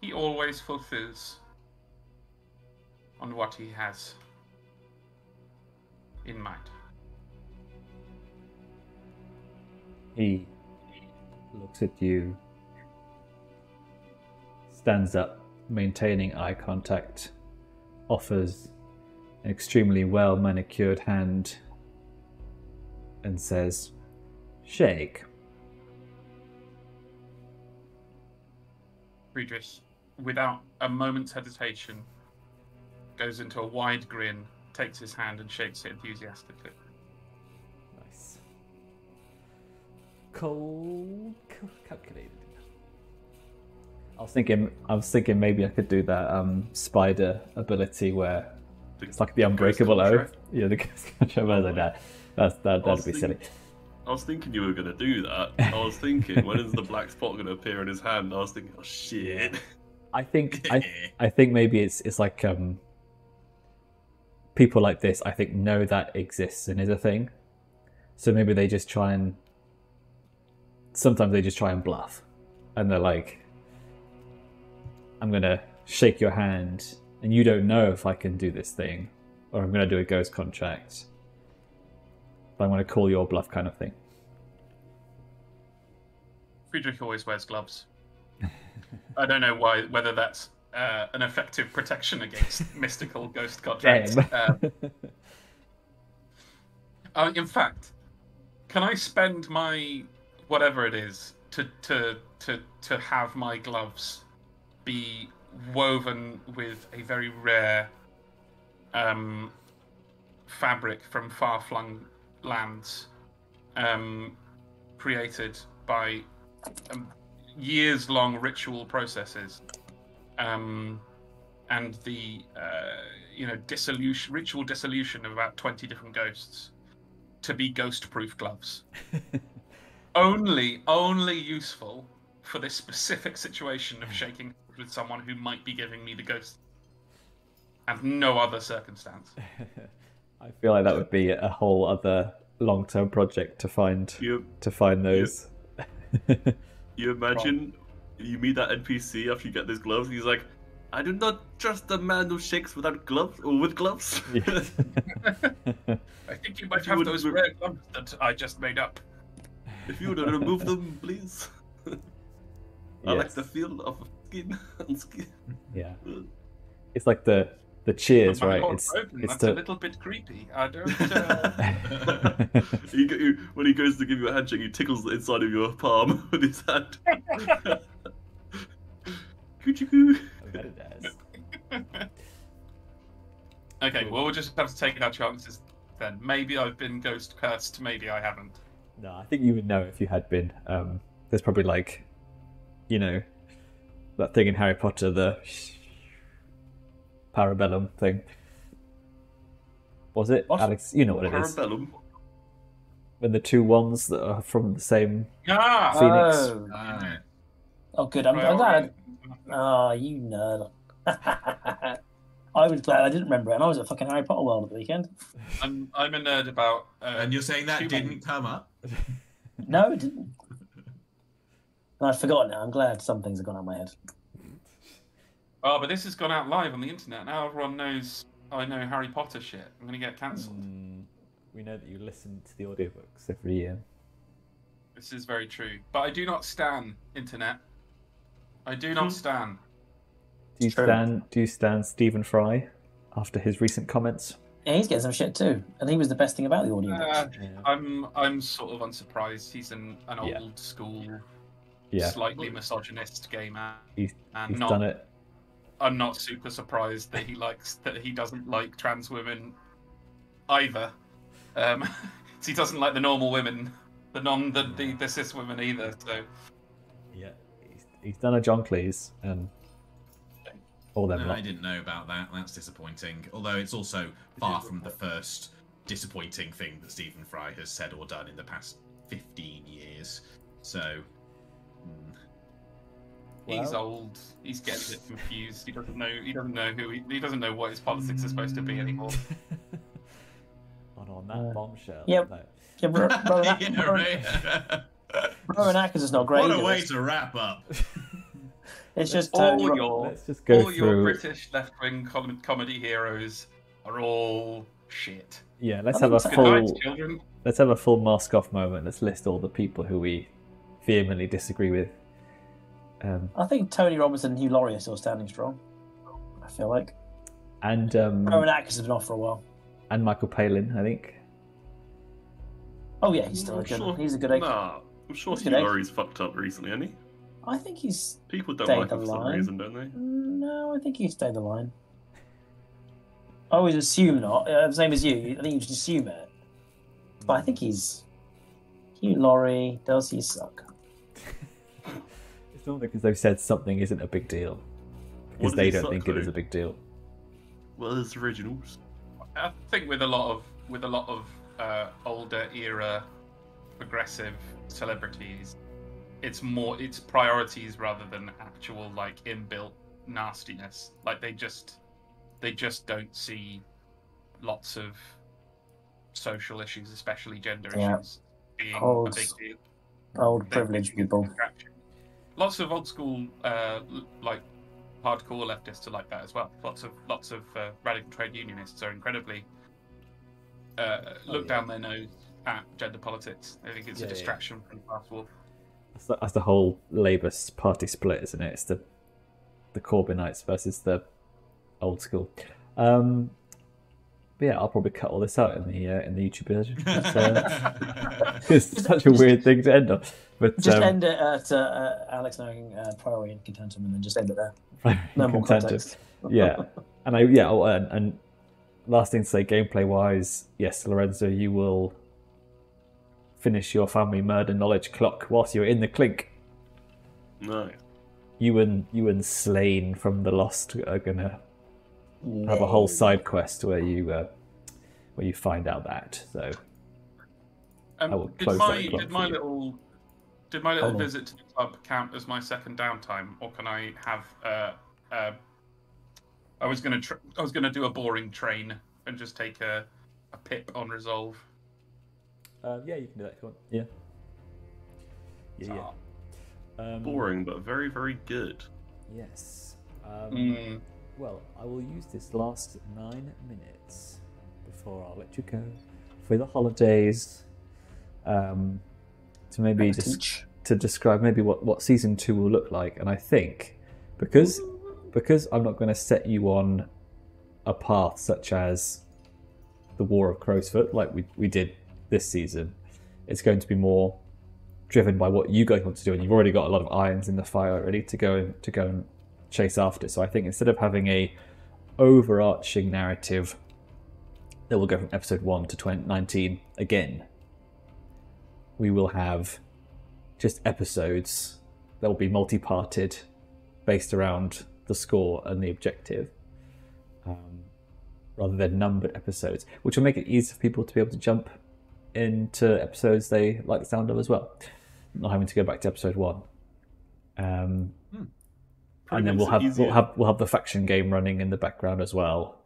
he always fulfills on what he has in mind. He looks at you, stands up, maintaining eye contact, offers an extremely well manicured hand, and says, Shake. Friedrich, without a moment's hesitation, goes into a wide grin, takes his hand and shakes it enthusiastically. Nice. Cold calculated. I was thinking. I was thinking maybe I could do that um, spider ability where it's like the unbreakable oath. Yeah, the ghost contract. I like that. That's that. That'd be silly. I was thinking you were gonna do that. I was thinking, when is the black spot gonna appear in his hand? I was thinking, oh shit. I think. I. I think maybe it's it's like um. People like this, I think, know that exists and is a thing. So maybe they just try and. Sometimes they just try and bluff, and they're like, "I'm gonna shake your hand, and you don't know if I can do this thing, or I'm gonna do a ghost contract, but I'm gonna call your bluff," kind of thing. Friedrich always wears gloves. I don't know why, whether that's uh, an effective protection against mystical ghost contracts. Um, uh, in fact, can I spend my whatever it is to to to to have my gloves be woven with a very rare um, fabric from far-flung lands, um, created by um, years-long ritual processes, um, and the uh, you know dissolution, ritual dissolution of about twenty different ghosts to be ghost-proof gloves. only, only useful for this specific situation of shaking with someone who might be giving me the ghost, and no other circumstance. I feel like that would be a whole other long-term project to find You to find those. you imagine you meet that NPC after you get those gloves, and he's like, I do not trust a man who shakes without gloves or with gloves. Yeah. I think you might If have would those re- rare gloves that I just made up. if you would remove them, please. I like the feel of skin on skin. Yeah. It's like the the cheers, right? It's Rogan, it's that's a little bit creepy. I don't. Uh... he, he- when he goes to give you a handshake, he tickles the inside of your palm with his hand. Coochie-coo. I bet it does. okay, well we'll just have to take our chances then. Maybe I've been ghost cursed. Maybe I haven't. No, I think you would know if you had been. Um, there's probably like, you know, that thing in Harry Potter, the parabellum thing. Was it What? Alex? You know what it is. Parabellum. When the two ones that are from the same. Ah, Phoenix. Oh, oh good. I'm, I'm glad. Ah, you nerd. I was glad I didn't remember it, and I was at fucking Harry Potter World at the weekend. I'm I'm a nerd about. Uh, and you're saying that human- didn't come up? No, it didn't. And I'd forgotten it. I'm glad some things have gone out of my head. Oh, but this has gone out live on the internet. Now everyone knows I know Harry Potter shit. I'm gonna get cancelled. Mm, we know that you listen to the audiobooks every year. This is very true. But I do not stan internet. I do not stan. Do you True. stand? Do you stand Stephen Fry after his recent comments? Yeah, he's getting some shit too, and he was the best thing about the audiobooks. Uh, I'm I'm sort of unsurprised. He's an, an Yeah. old school, Yeah, slightly misogynist gay man, he's, and he's not done it. I'm not super surprised that he likes that he doesn't like trans women either. Um, so he doesn't like the normal women, the non the, the, the cis women either. So Yeah, he's, he's done a John Cleese and all them No. I didn't know about that. That's disappointing. Although it's also far from the first disappointing thing that Stephen Fry has said or done in the past 15 years. So, mm, he's Well- old. He's getting a bit confused. He doesn't know. He doesn't know who. He, he doesn't know what his politics are supposed to be anymore. And on that Uh, bombshell. yep. note, Yeah, Ro- Rowan, At- yeah, Rowan, right. Rowan Atkins is not great. what a way to wrap up. It's just all Tony Ro- your let's just go all your. British left wing com- comedy heroes are all shit. Yeah, let's I have a think Good night, full. Let's have a full mask off moment. Let's list all the people who we vehemently disagree with. Um, I think Tony Robinson and Hugh Laurie are still standing strong. I feel like and um, Rowan Atkins has been off for a while. and Michael Palin, I think. Oh yeah, he's still a I'm good. sure- He's a good egg. Nah, I'm sure He's Hugh good. Laurie's fucked up recently, hasn't he? I think he's. People don't like him for some line. reason, don't they? No, I think he stayed the line. I always assume not. Uh, same as you. I think you just assume it. But I think he's. Hugh Laurie, does he suck? It's because they've said something isn't a big deal. Because does they don't suck, think it is a big deal. Well, there's originals. I think with a lot of with a lot of uh, older era progressive celebrities, it's more it's priorities rather than actual like inbuilt nastiness. Like they just they just don't see lots of social issues, especially gender Yeah. issues, being Old- a big deal. Old privileged they- people. Lots of old school, uh, like hardcore leftists are like that as well. Lots of lots of uh, radical trade unionists are incredibly uh, look yeah. down their nose at gender politics. I think it's Yeah, a yeah. distraction from class war. That's the, that's the whole Labour Party split, isn't it? It's the the Corbynites versus the old school. Um, but yeah, I'll probably cut all this out in the uh, in the YouTube version. It's, uh, it's such a weird thing to end on. But Just um, end it at uh, Alex knowing uh, Priori Incantatem and then just end it there. No more contented. context. yeah, and I yeah, oh, and, and last thing to say, gameplay wise, yes, Lorenzo, you will finish your family murder knowledge clock whilst you're in the clink. No. You and you and Slane from the Lost are gonna have a whole side quest where you uh, where you find out that. So Um, I will did my that did my little did my little Hold on. visit to the club count as my second downtime, or can I have? Uh, uh, I was gonna tr- I was gonna do a boring train and just take a a pip on resolve. uh, yeah, you can do that if you want. Yeah. Yeah, yeah. Um, Boring, but very, very good. Yes. Um, Mm. Well, I will use this last nine minutes before I'll let you go for the holidays um, to maybe just Teach. to describe maybe what, what season two will look like. And I think because because I'm not going to set you on a path such as the War of Crowsfoot like we, we did this season, it's going to be more driven by what you guys want to do, and you've already got a lot of irons in the fire ready to go and to go and chase after. So I think instead of having a overarching narrative that will go from episode one to 2019 again, we will have just episodes that will be multi-parted, based around the score and the objective, um, rather than numbered episodes, which will make it easier for people to be able to jump into episodes they like the sound of as well, not having to go back to episode one. Um, Pretty and then we'll have easier. we'll have we'll have the faction game running in the background as well,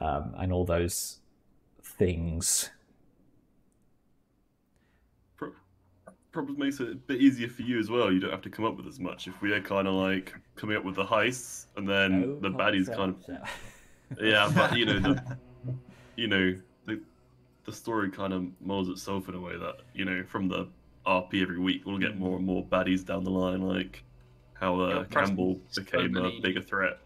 um, and all those things. Pro- Probably makes it a bit easier for you as well. You don't have to come up with as much. If we are kind of like coming up with the heists, and then the baddies kind of yeah, but you know the you know the the story kind of molds itself in a way that you know from the RP every week we'll get more and more baddies down the line, like how uh, You're Campbell so became many- a bigger threat.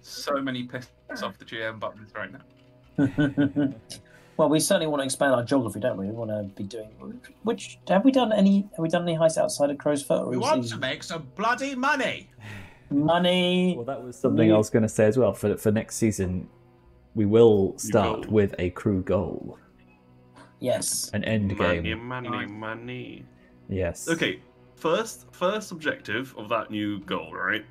So many piss off the GM buttons right now. well, we certainly want to expand our geography, don't we? We want to be doing. Which have we done any? Have we done any heists outside of Crow's Foot? Or We want the to make some bloody money. money. Well, that was something I was going to say as well. For for next season, we will start with a crew goal, Yes. an end Money, game. money, Nice. Uh, money. Yes. Okay, first first objective of that new goal, right?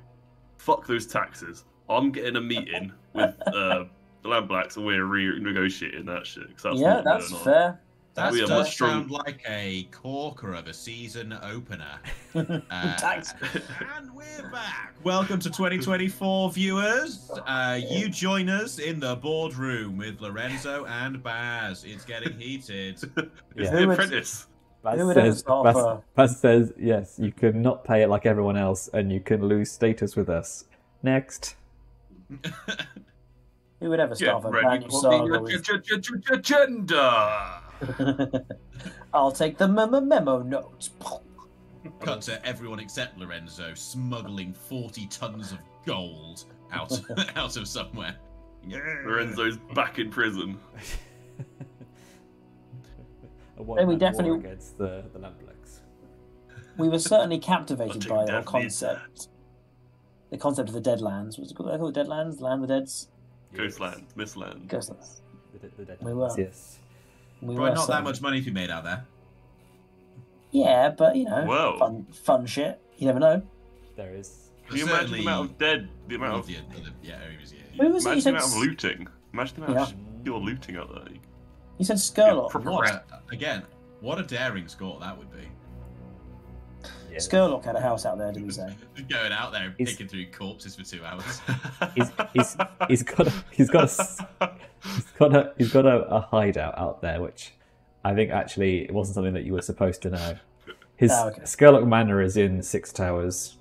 Fuck those taxes. I'm getting a meeting with uh, the Lamp Blacks and we're renegotiating that shit. that's yeah, that's fair. That We are does much strong- sound like a corker of a season opener. Uh, Tax. and we're back. Welcome to 2024, viewers. Uh, you join us in the boardroom with Lorenzo and Baz. It's getting heated. It's Yeah. the apprentice. Baz Who would ever says, start Baz, Baz says, yes, you can not pay it like everyone else, and you can lose status with us. Next. Who would ever Get a brand new saga with... I'll take the memo memo notes. Cut to everyone except Lorenzo smuggling 40 tons of gold out, out of somewhere. Lorenzo's back in prison. A we one-man war definitely- against the the Lamplights. we were certainly captivated by the concept. The concept of the Deadlands. Was it called, called Deadlands? Land of the Deads? Ghostland, Mistland. Ghostlands. The, the dead We were. Yes. We Probably were not that much money to be made out there. Yeah, but you know, Whoa. fun, fun shit. You never know. There is. Can you imagine the amount of dead, the amount of, the other- yeah, areas, yeah. Where was it? Imagine said, the amount of S- looting. Imagine the amount of pure looting out there. you said Scurlock. proper What rat. a, again, what a daring score that would be. Yeah. Scurlock had a house out there, did we say? Going out there and Is- picking through corpses for two hours. He's, he's, he's got a, he's got a, s- he's got a he's got a, a hideout out there, which I think actually it wasn't something that you were supposed to know. His Ah, okay. Scurlock Manor is in Six Towers,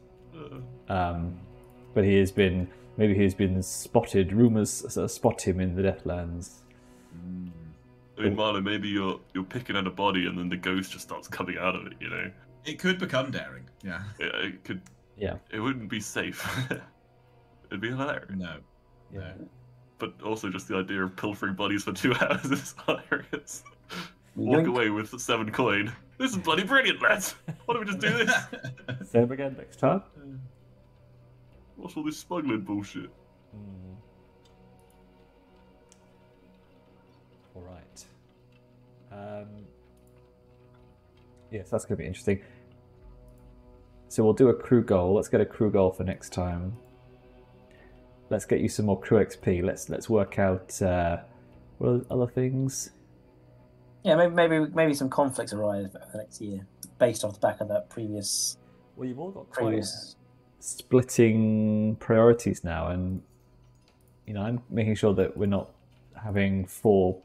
um, but he has been maybe he has been spotted. Rumors sort of spot him in the Deathlands. Mm. I mean, Marlon, maybe you're you're picking at a body and then the ghost just starts coming out of it. You know, It could become daring. Yeah. it, it could. Yeah. It wouldn't be safe. It'd be hilarious. No. Yeah. But also just the idea of pilfering bodies for two hours is hilarious. Walk Yoink. away with seven coin. This is bloody brilliant, lads. Why don't we just do this? Same again next time. What's all this smuggling bullshit? Hmm. Um, yes, that's going to be interesting. So we'll do a crew goal. Let's get a crew goal for next time. Let's get you some more crew XP. Let's let's work out uh, what are other things. Yeah, maybe, maybe maybe some conflicts arise over the next year, based off the back of that previous Well, you've all got quite previous. splitting priorities now, and you know I'm making sure that we're not having four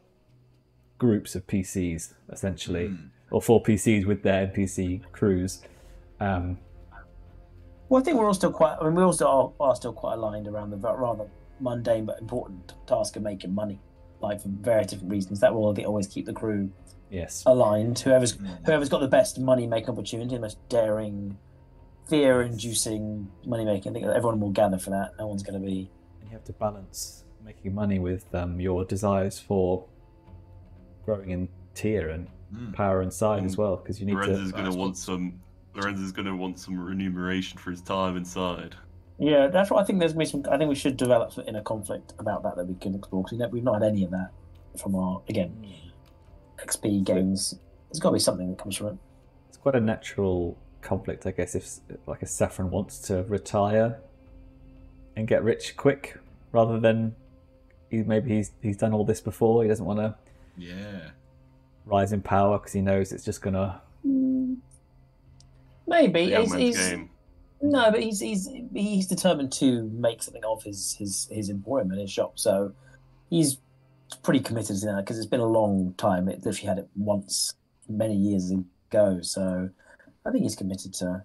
groups of PCs essentially, Mm. or four PCs with their NPC crews. Um, Well, I think we're all still quite. I mean, we all still are, are still quite aligned around the rather mundane but important task of making money, like for various different reasons. That will always keep the crew yes, aligned. Whoever's Mm. whoever's got the best money making opportunity, the most daring, fear-inducing money making. I think everyone will gather for that. No one's going to be. and you have to balance making money with um, your desires for growing in tier and Mm. power and size as Mm. well, because you need Lorenz to. is going to want some. Lorenzo's going to want some remuneration for his time inside. Yeah, that's what I think. There's me some. I think we should develop in a conflict about that that we can explore because we've not had any of that from our again XP games. There's got to be something that comes from it. It's quite a natural conflict, I guess, if like a Saffron wants to retire and get rich quick, rather than he, maybe he's he's done all this before. He doesn't want to Yeah. rise in power because he knows it's just gonna. Maybe The he's, he's game. no, but he's he's he's determined to make something of his his his emporium and his shop. So he's pretty committed to that because it's been a long time. It literally had it once many years ago. So I think he's committed to.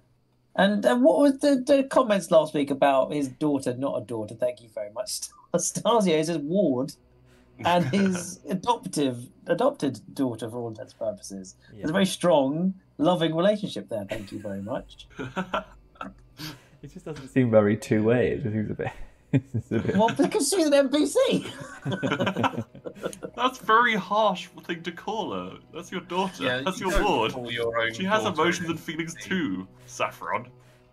And uh, what was the, the comments last week about his daughter? Not a daughter. Thank you very much. Stasio is his ward and his adoptive adopted daughter for all intents and purposes. There's a very strong, loving relationship there. Thank you very much. It just doesn't seem very two way. It just seems a bit. it's just a bit- Well, because she's an NPC. That's very harsh thing to call her. That's your daughter. Yeah, That's you your ward. your She has emotions and feelings NPC. too, Saffron.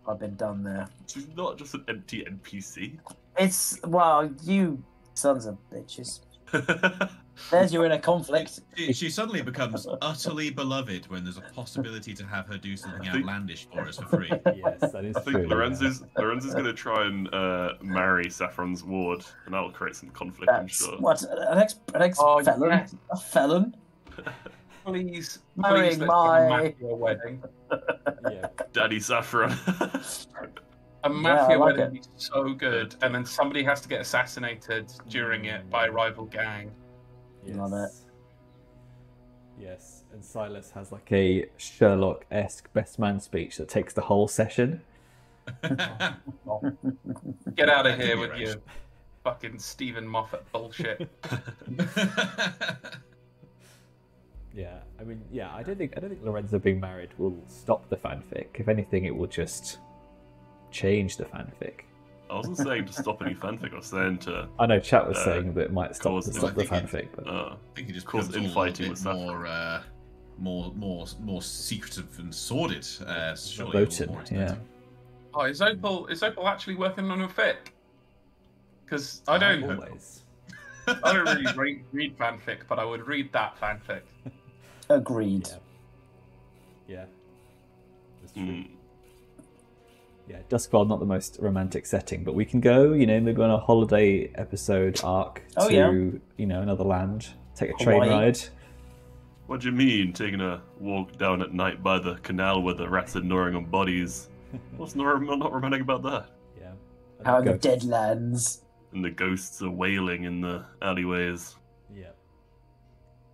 I've been done there. She's not just an empty NPC. It's well, you sons of bitches. There's you in a conflict. She, she suddenly becomes utterly beloved when there's a possibility to have her do something think- outlandish for us for free. yes, that is I think true. Lorenzo's yeah. is going to try and uh, marry Saffron's ward, and that'll create some conflict. I'm sure. what an ex an ex Oh, felon, yes. a felon. Please, Marrying please my- have a mafia wedding. Yeah. Daddy Saffron. A I mafia like wedding is so good, and then somebody has to get assassinated during it by a rival gang. Yes. Love it. Yes, and Silas has like a Sherlock esque best man speech that takes the whole session. Get out of here be with arranged. your fucking Steven Moffat bullshit. Yeah, I mean, yeah, I don't think I don't think Lorenzo being married will stop the fanfic. If anything, it will just change the fanfic. I wasn't saying to stop any fanfic. I was saying to I know chat was Uh, saying that it might stop, cause- stop the I think fanfic, but uh, I think it just Cause becomes all a infighting with more uh, more more more secretive and sordid. Uh, surely Voted, more yeah. Oh, is Opal is Opal actually working on a fic? Because I don't Always. I don't really read, read fanfic, but I would read that fanfic. Agreed. Yeah. Yeah. That's true. Mm. Yeah, Duskwall not the most romantic setting, but we can go, you know, maybe on a holiday episode arc Oh, to, yeah. you know, another land, take a train Hawaii. ride. What do you mean, taking a walk down at night by the canal where the rats are gnawing on bodies? What's not, not romantic about that? Yeah. How in the Ghosts. Deadlands. And the ghosts are wailing in the alleyways. Yeah.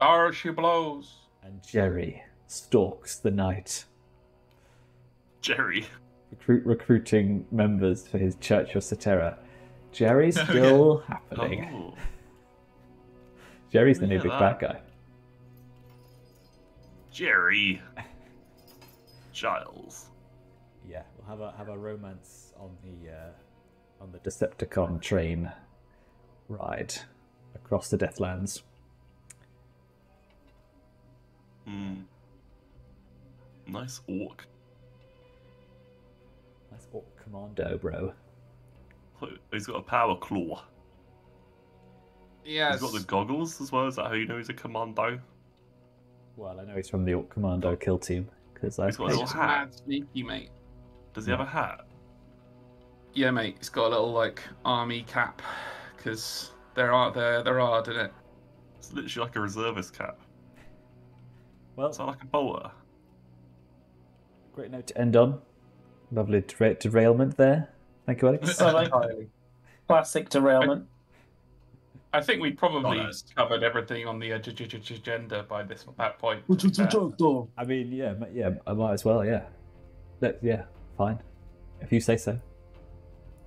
Oh, she blows. And Jerry stalks the night, Jerry. Recruit, recruiting members for his Church of Satera. Jerry's Oh, yeah. still happening. Oh. Jerry's the new big that- bad guy. Jerry. Giles. Yeah, we'll have a have a romance on the uh, on the Decepticon train ride across the Deathlands. Hmm. Nice orc. That's Orc oh, Commando, bro. He's got a power claw. Yes. He's got the goggles as well. Is that how you know he's a commando? Well, I know he's from the Orc Commando oh. kill team because I He's got a little hat. sneaky, mate. Does he have a hat? Yeah, mate. He's got a little like army cap, because there are there there are, didn't it? It's literally like a reservist cap. well, It's like a bowler. great note to end on. Lovely dera- derailment there. Thank you, Alex. So like classic derailment. I think we probably Honest. covered everything on the uh, ag- ag- ag- agenda by this that point. Which is a joke, though. I mean, yeah, ma- yeah, I might as well. Yeah, Let, yeah, fine. If you say so.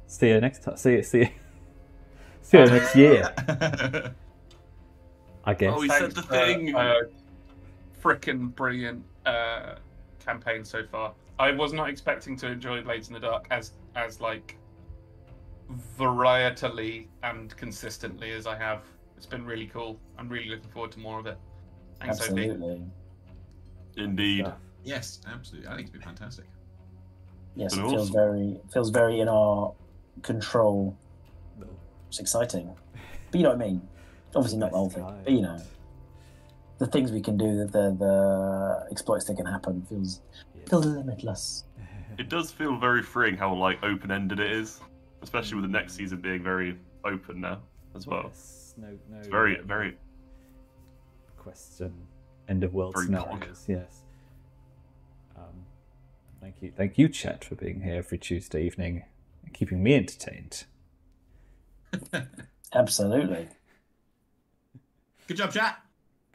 See you next time. See you. See you. See you next year. I guess. Oh, he Thanks said the for, thing. Uh, Frickin' brilliant uh, campaign so far. I was not expecting to enjoy Blades in the Dark as as like varietally and consistently as I have. It's been really cool. I'm really looking forward to more of it. Thanks, OP. Absolutely. Indeed. Stuff. yes, absolutely. I think it'd be fantastic. Yes, it feels also- very feels very in our control. It's exciting. But you know what I mean? Obviously not the whole thing, but you know. The things we can do, the the exploits that can happen feels feels limitless. It does feel very freeing how like open ended it is, especially with the next season being very open now as well. Yes, no, no. It's very, very. quests and end of world Very scenarios. Yes. Um, thank you, thank you, Chet, for being here every Tuesday evening and keeping me entertained. Absolutely. Good job, chat.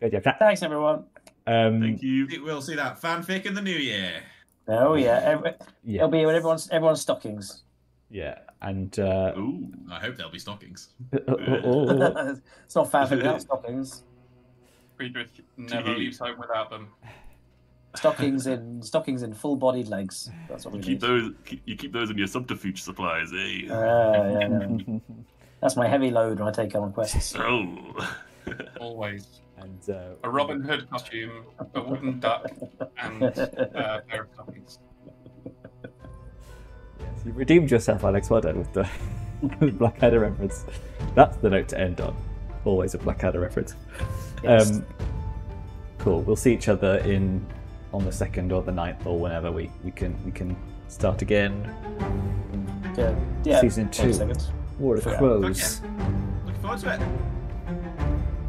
Good job, Chet. Thanks everyone. Um, Thank you. We'll see that fanfic in the new year. Oh yeah, Every, Yeah, it'll be with everyone's everyone's stockings. yeah, and uh, Ooh. I hope there'll be stockings. oh, it's not fanfic without stockings. Friedrich never leaves home without them. Stockings in stockings in full-bodied legs. That's what we You need. keep those. You keep those in your subterfuge supplies, eh? Ah, yeah, yeah. That's my heavy load when I take on quests. Oh. Always. and uh, A Robin Hood costume, a wooden duck, and uh, a pair of stockings. Yes, you redeemed yourself, Alex. Well done with the Blackadder reference. That's the note to end on. Always a Blackadder reference. Yes. Um, cool. We'll see each other in on the second or the ninth or whenever we, we can we can start again. Yeah, yeah. Season two. War of the Yeah. Looking forward to it.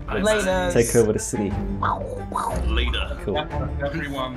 Nice. Later. Take over the city. Later. Cool. Everyone.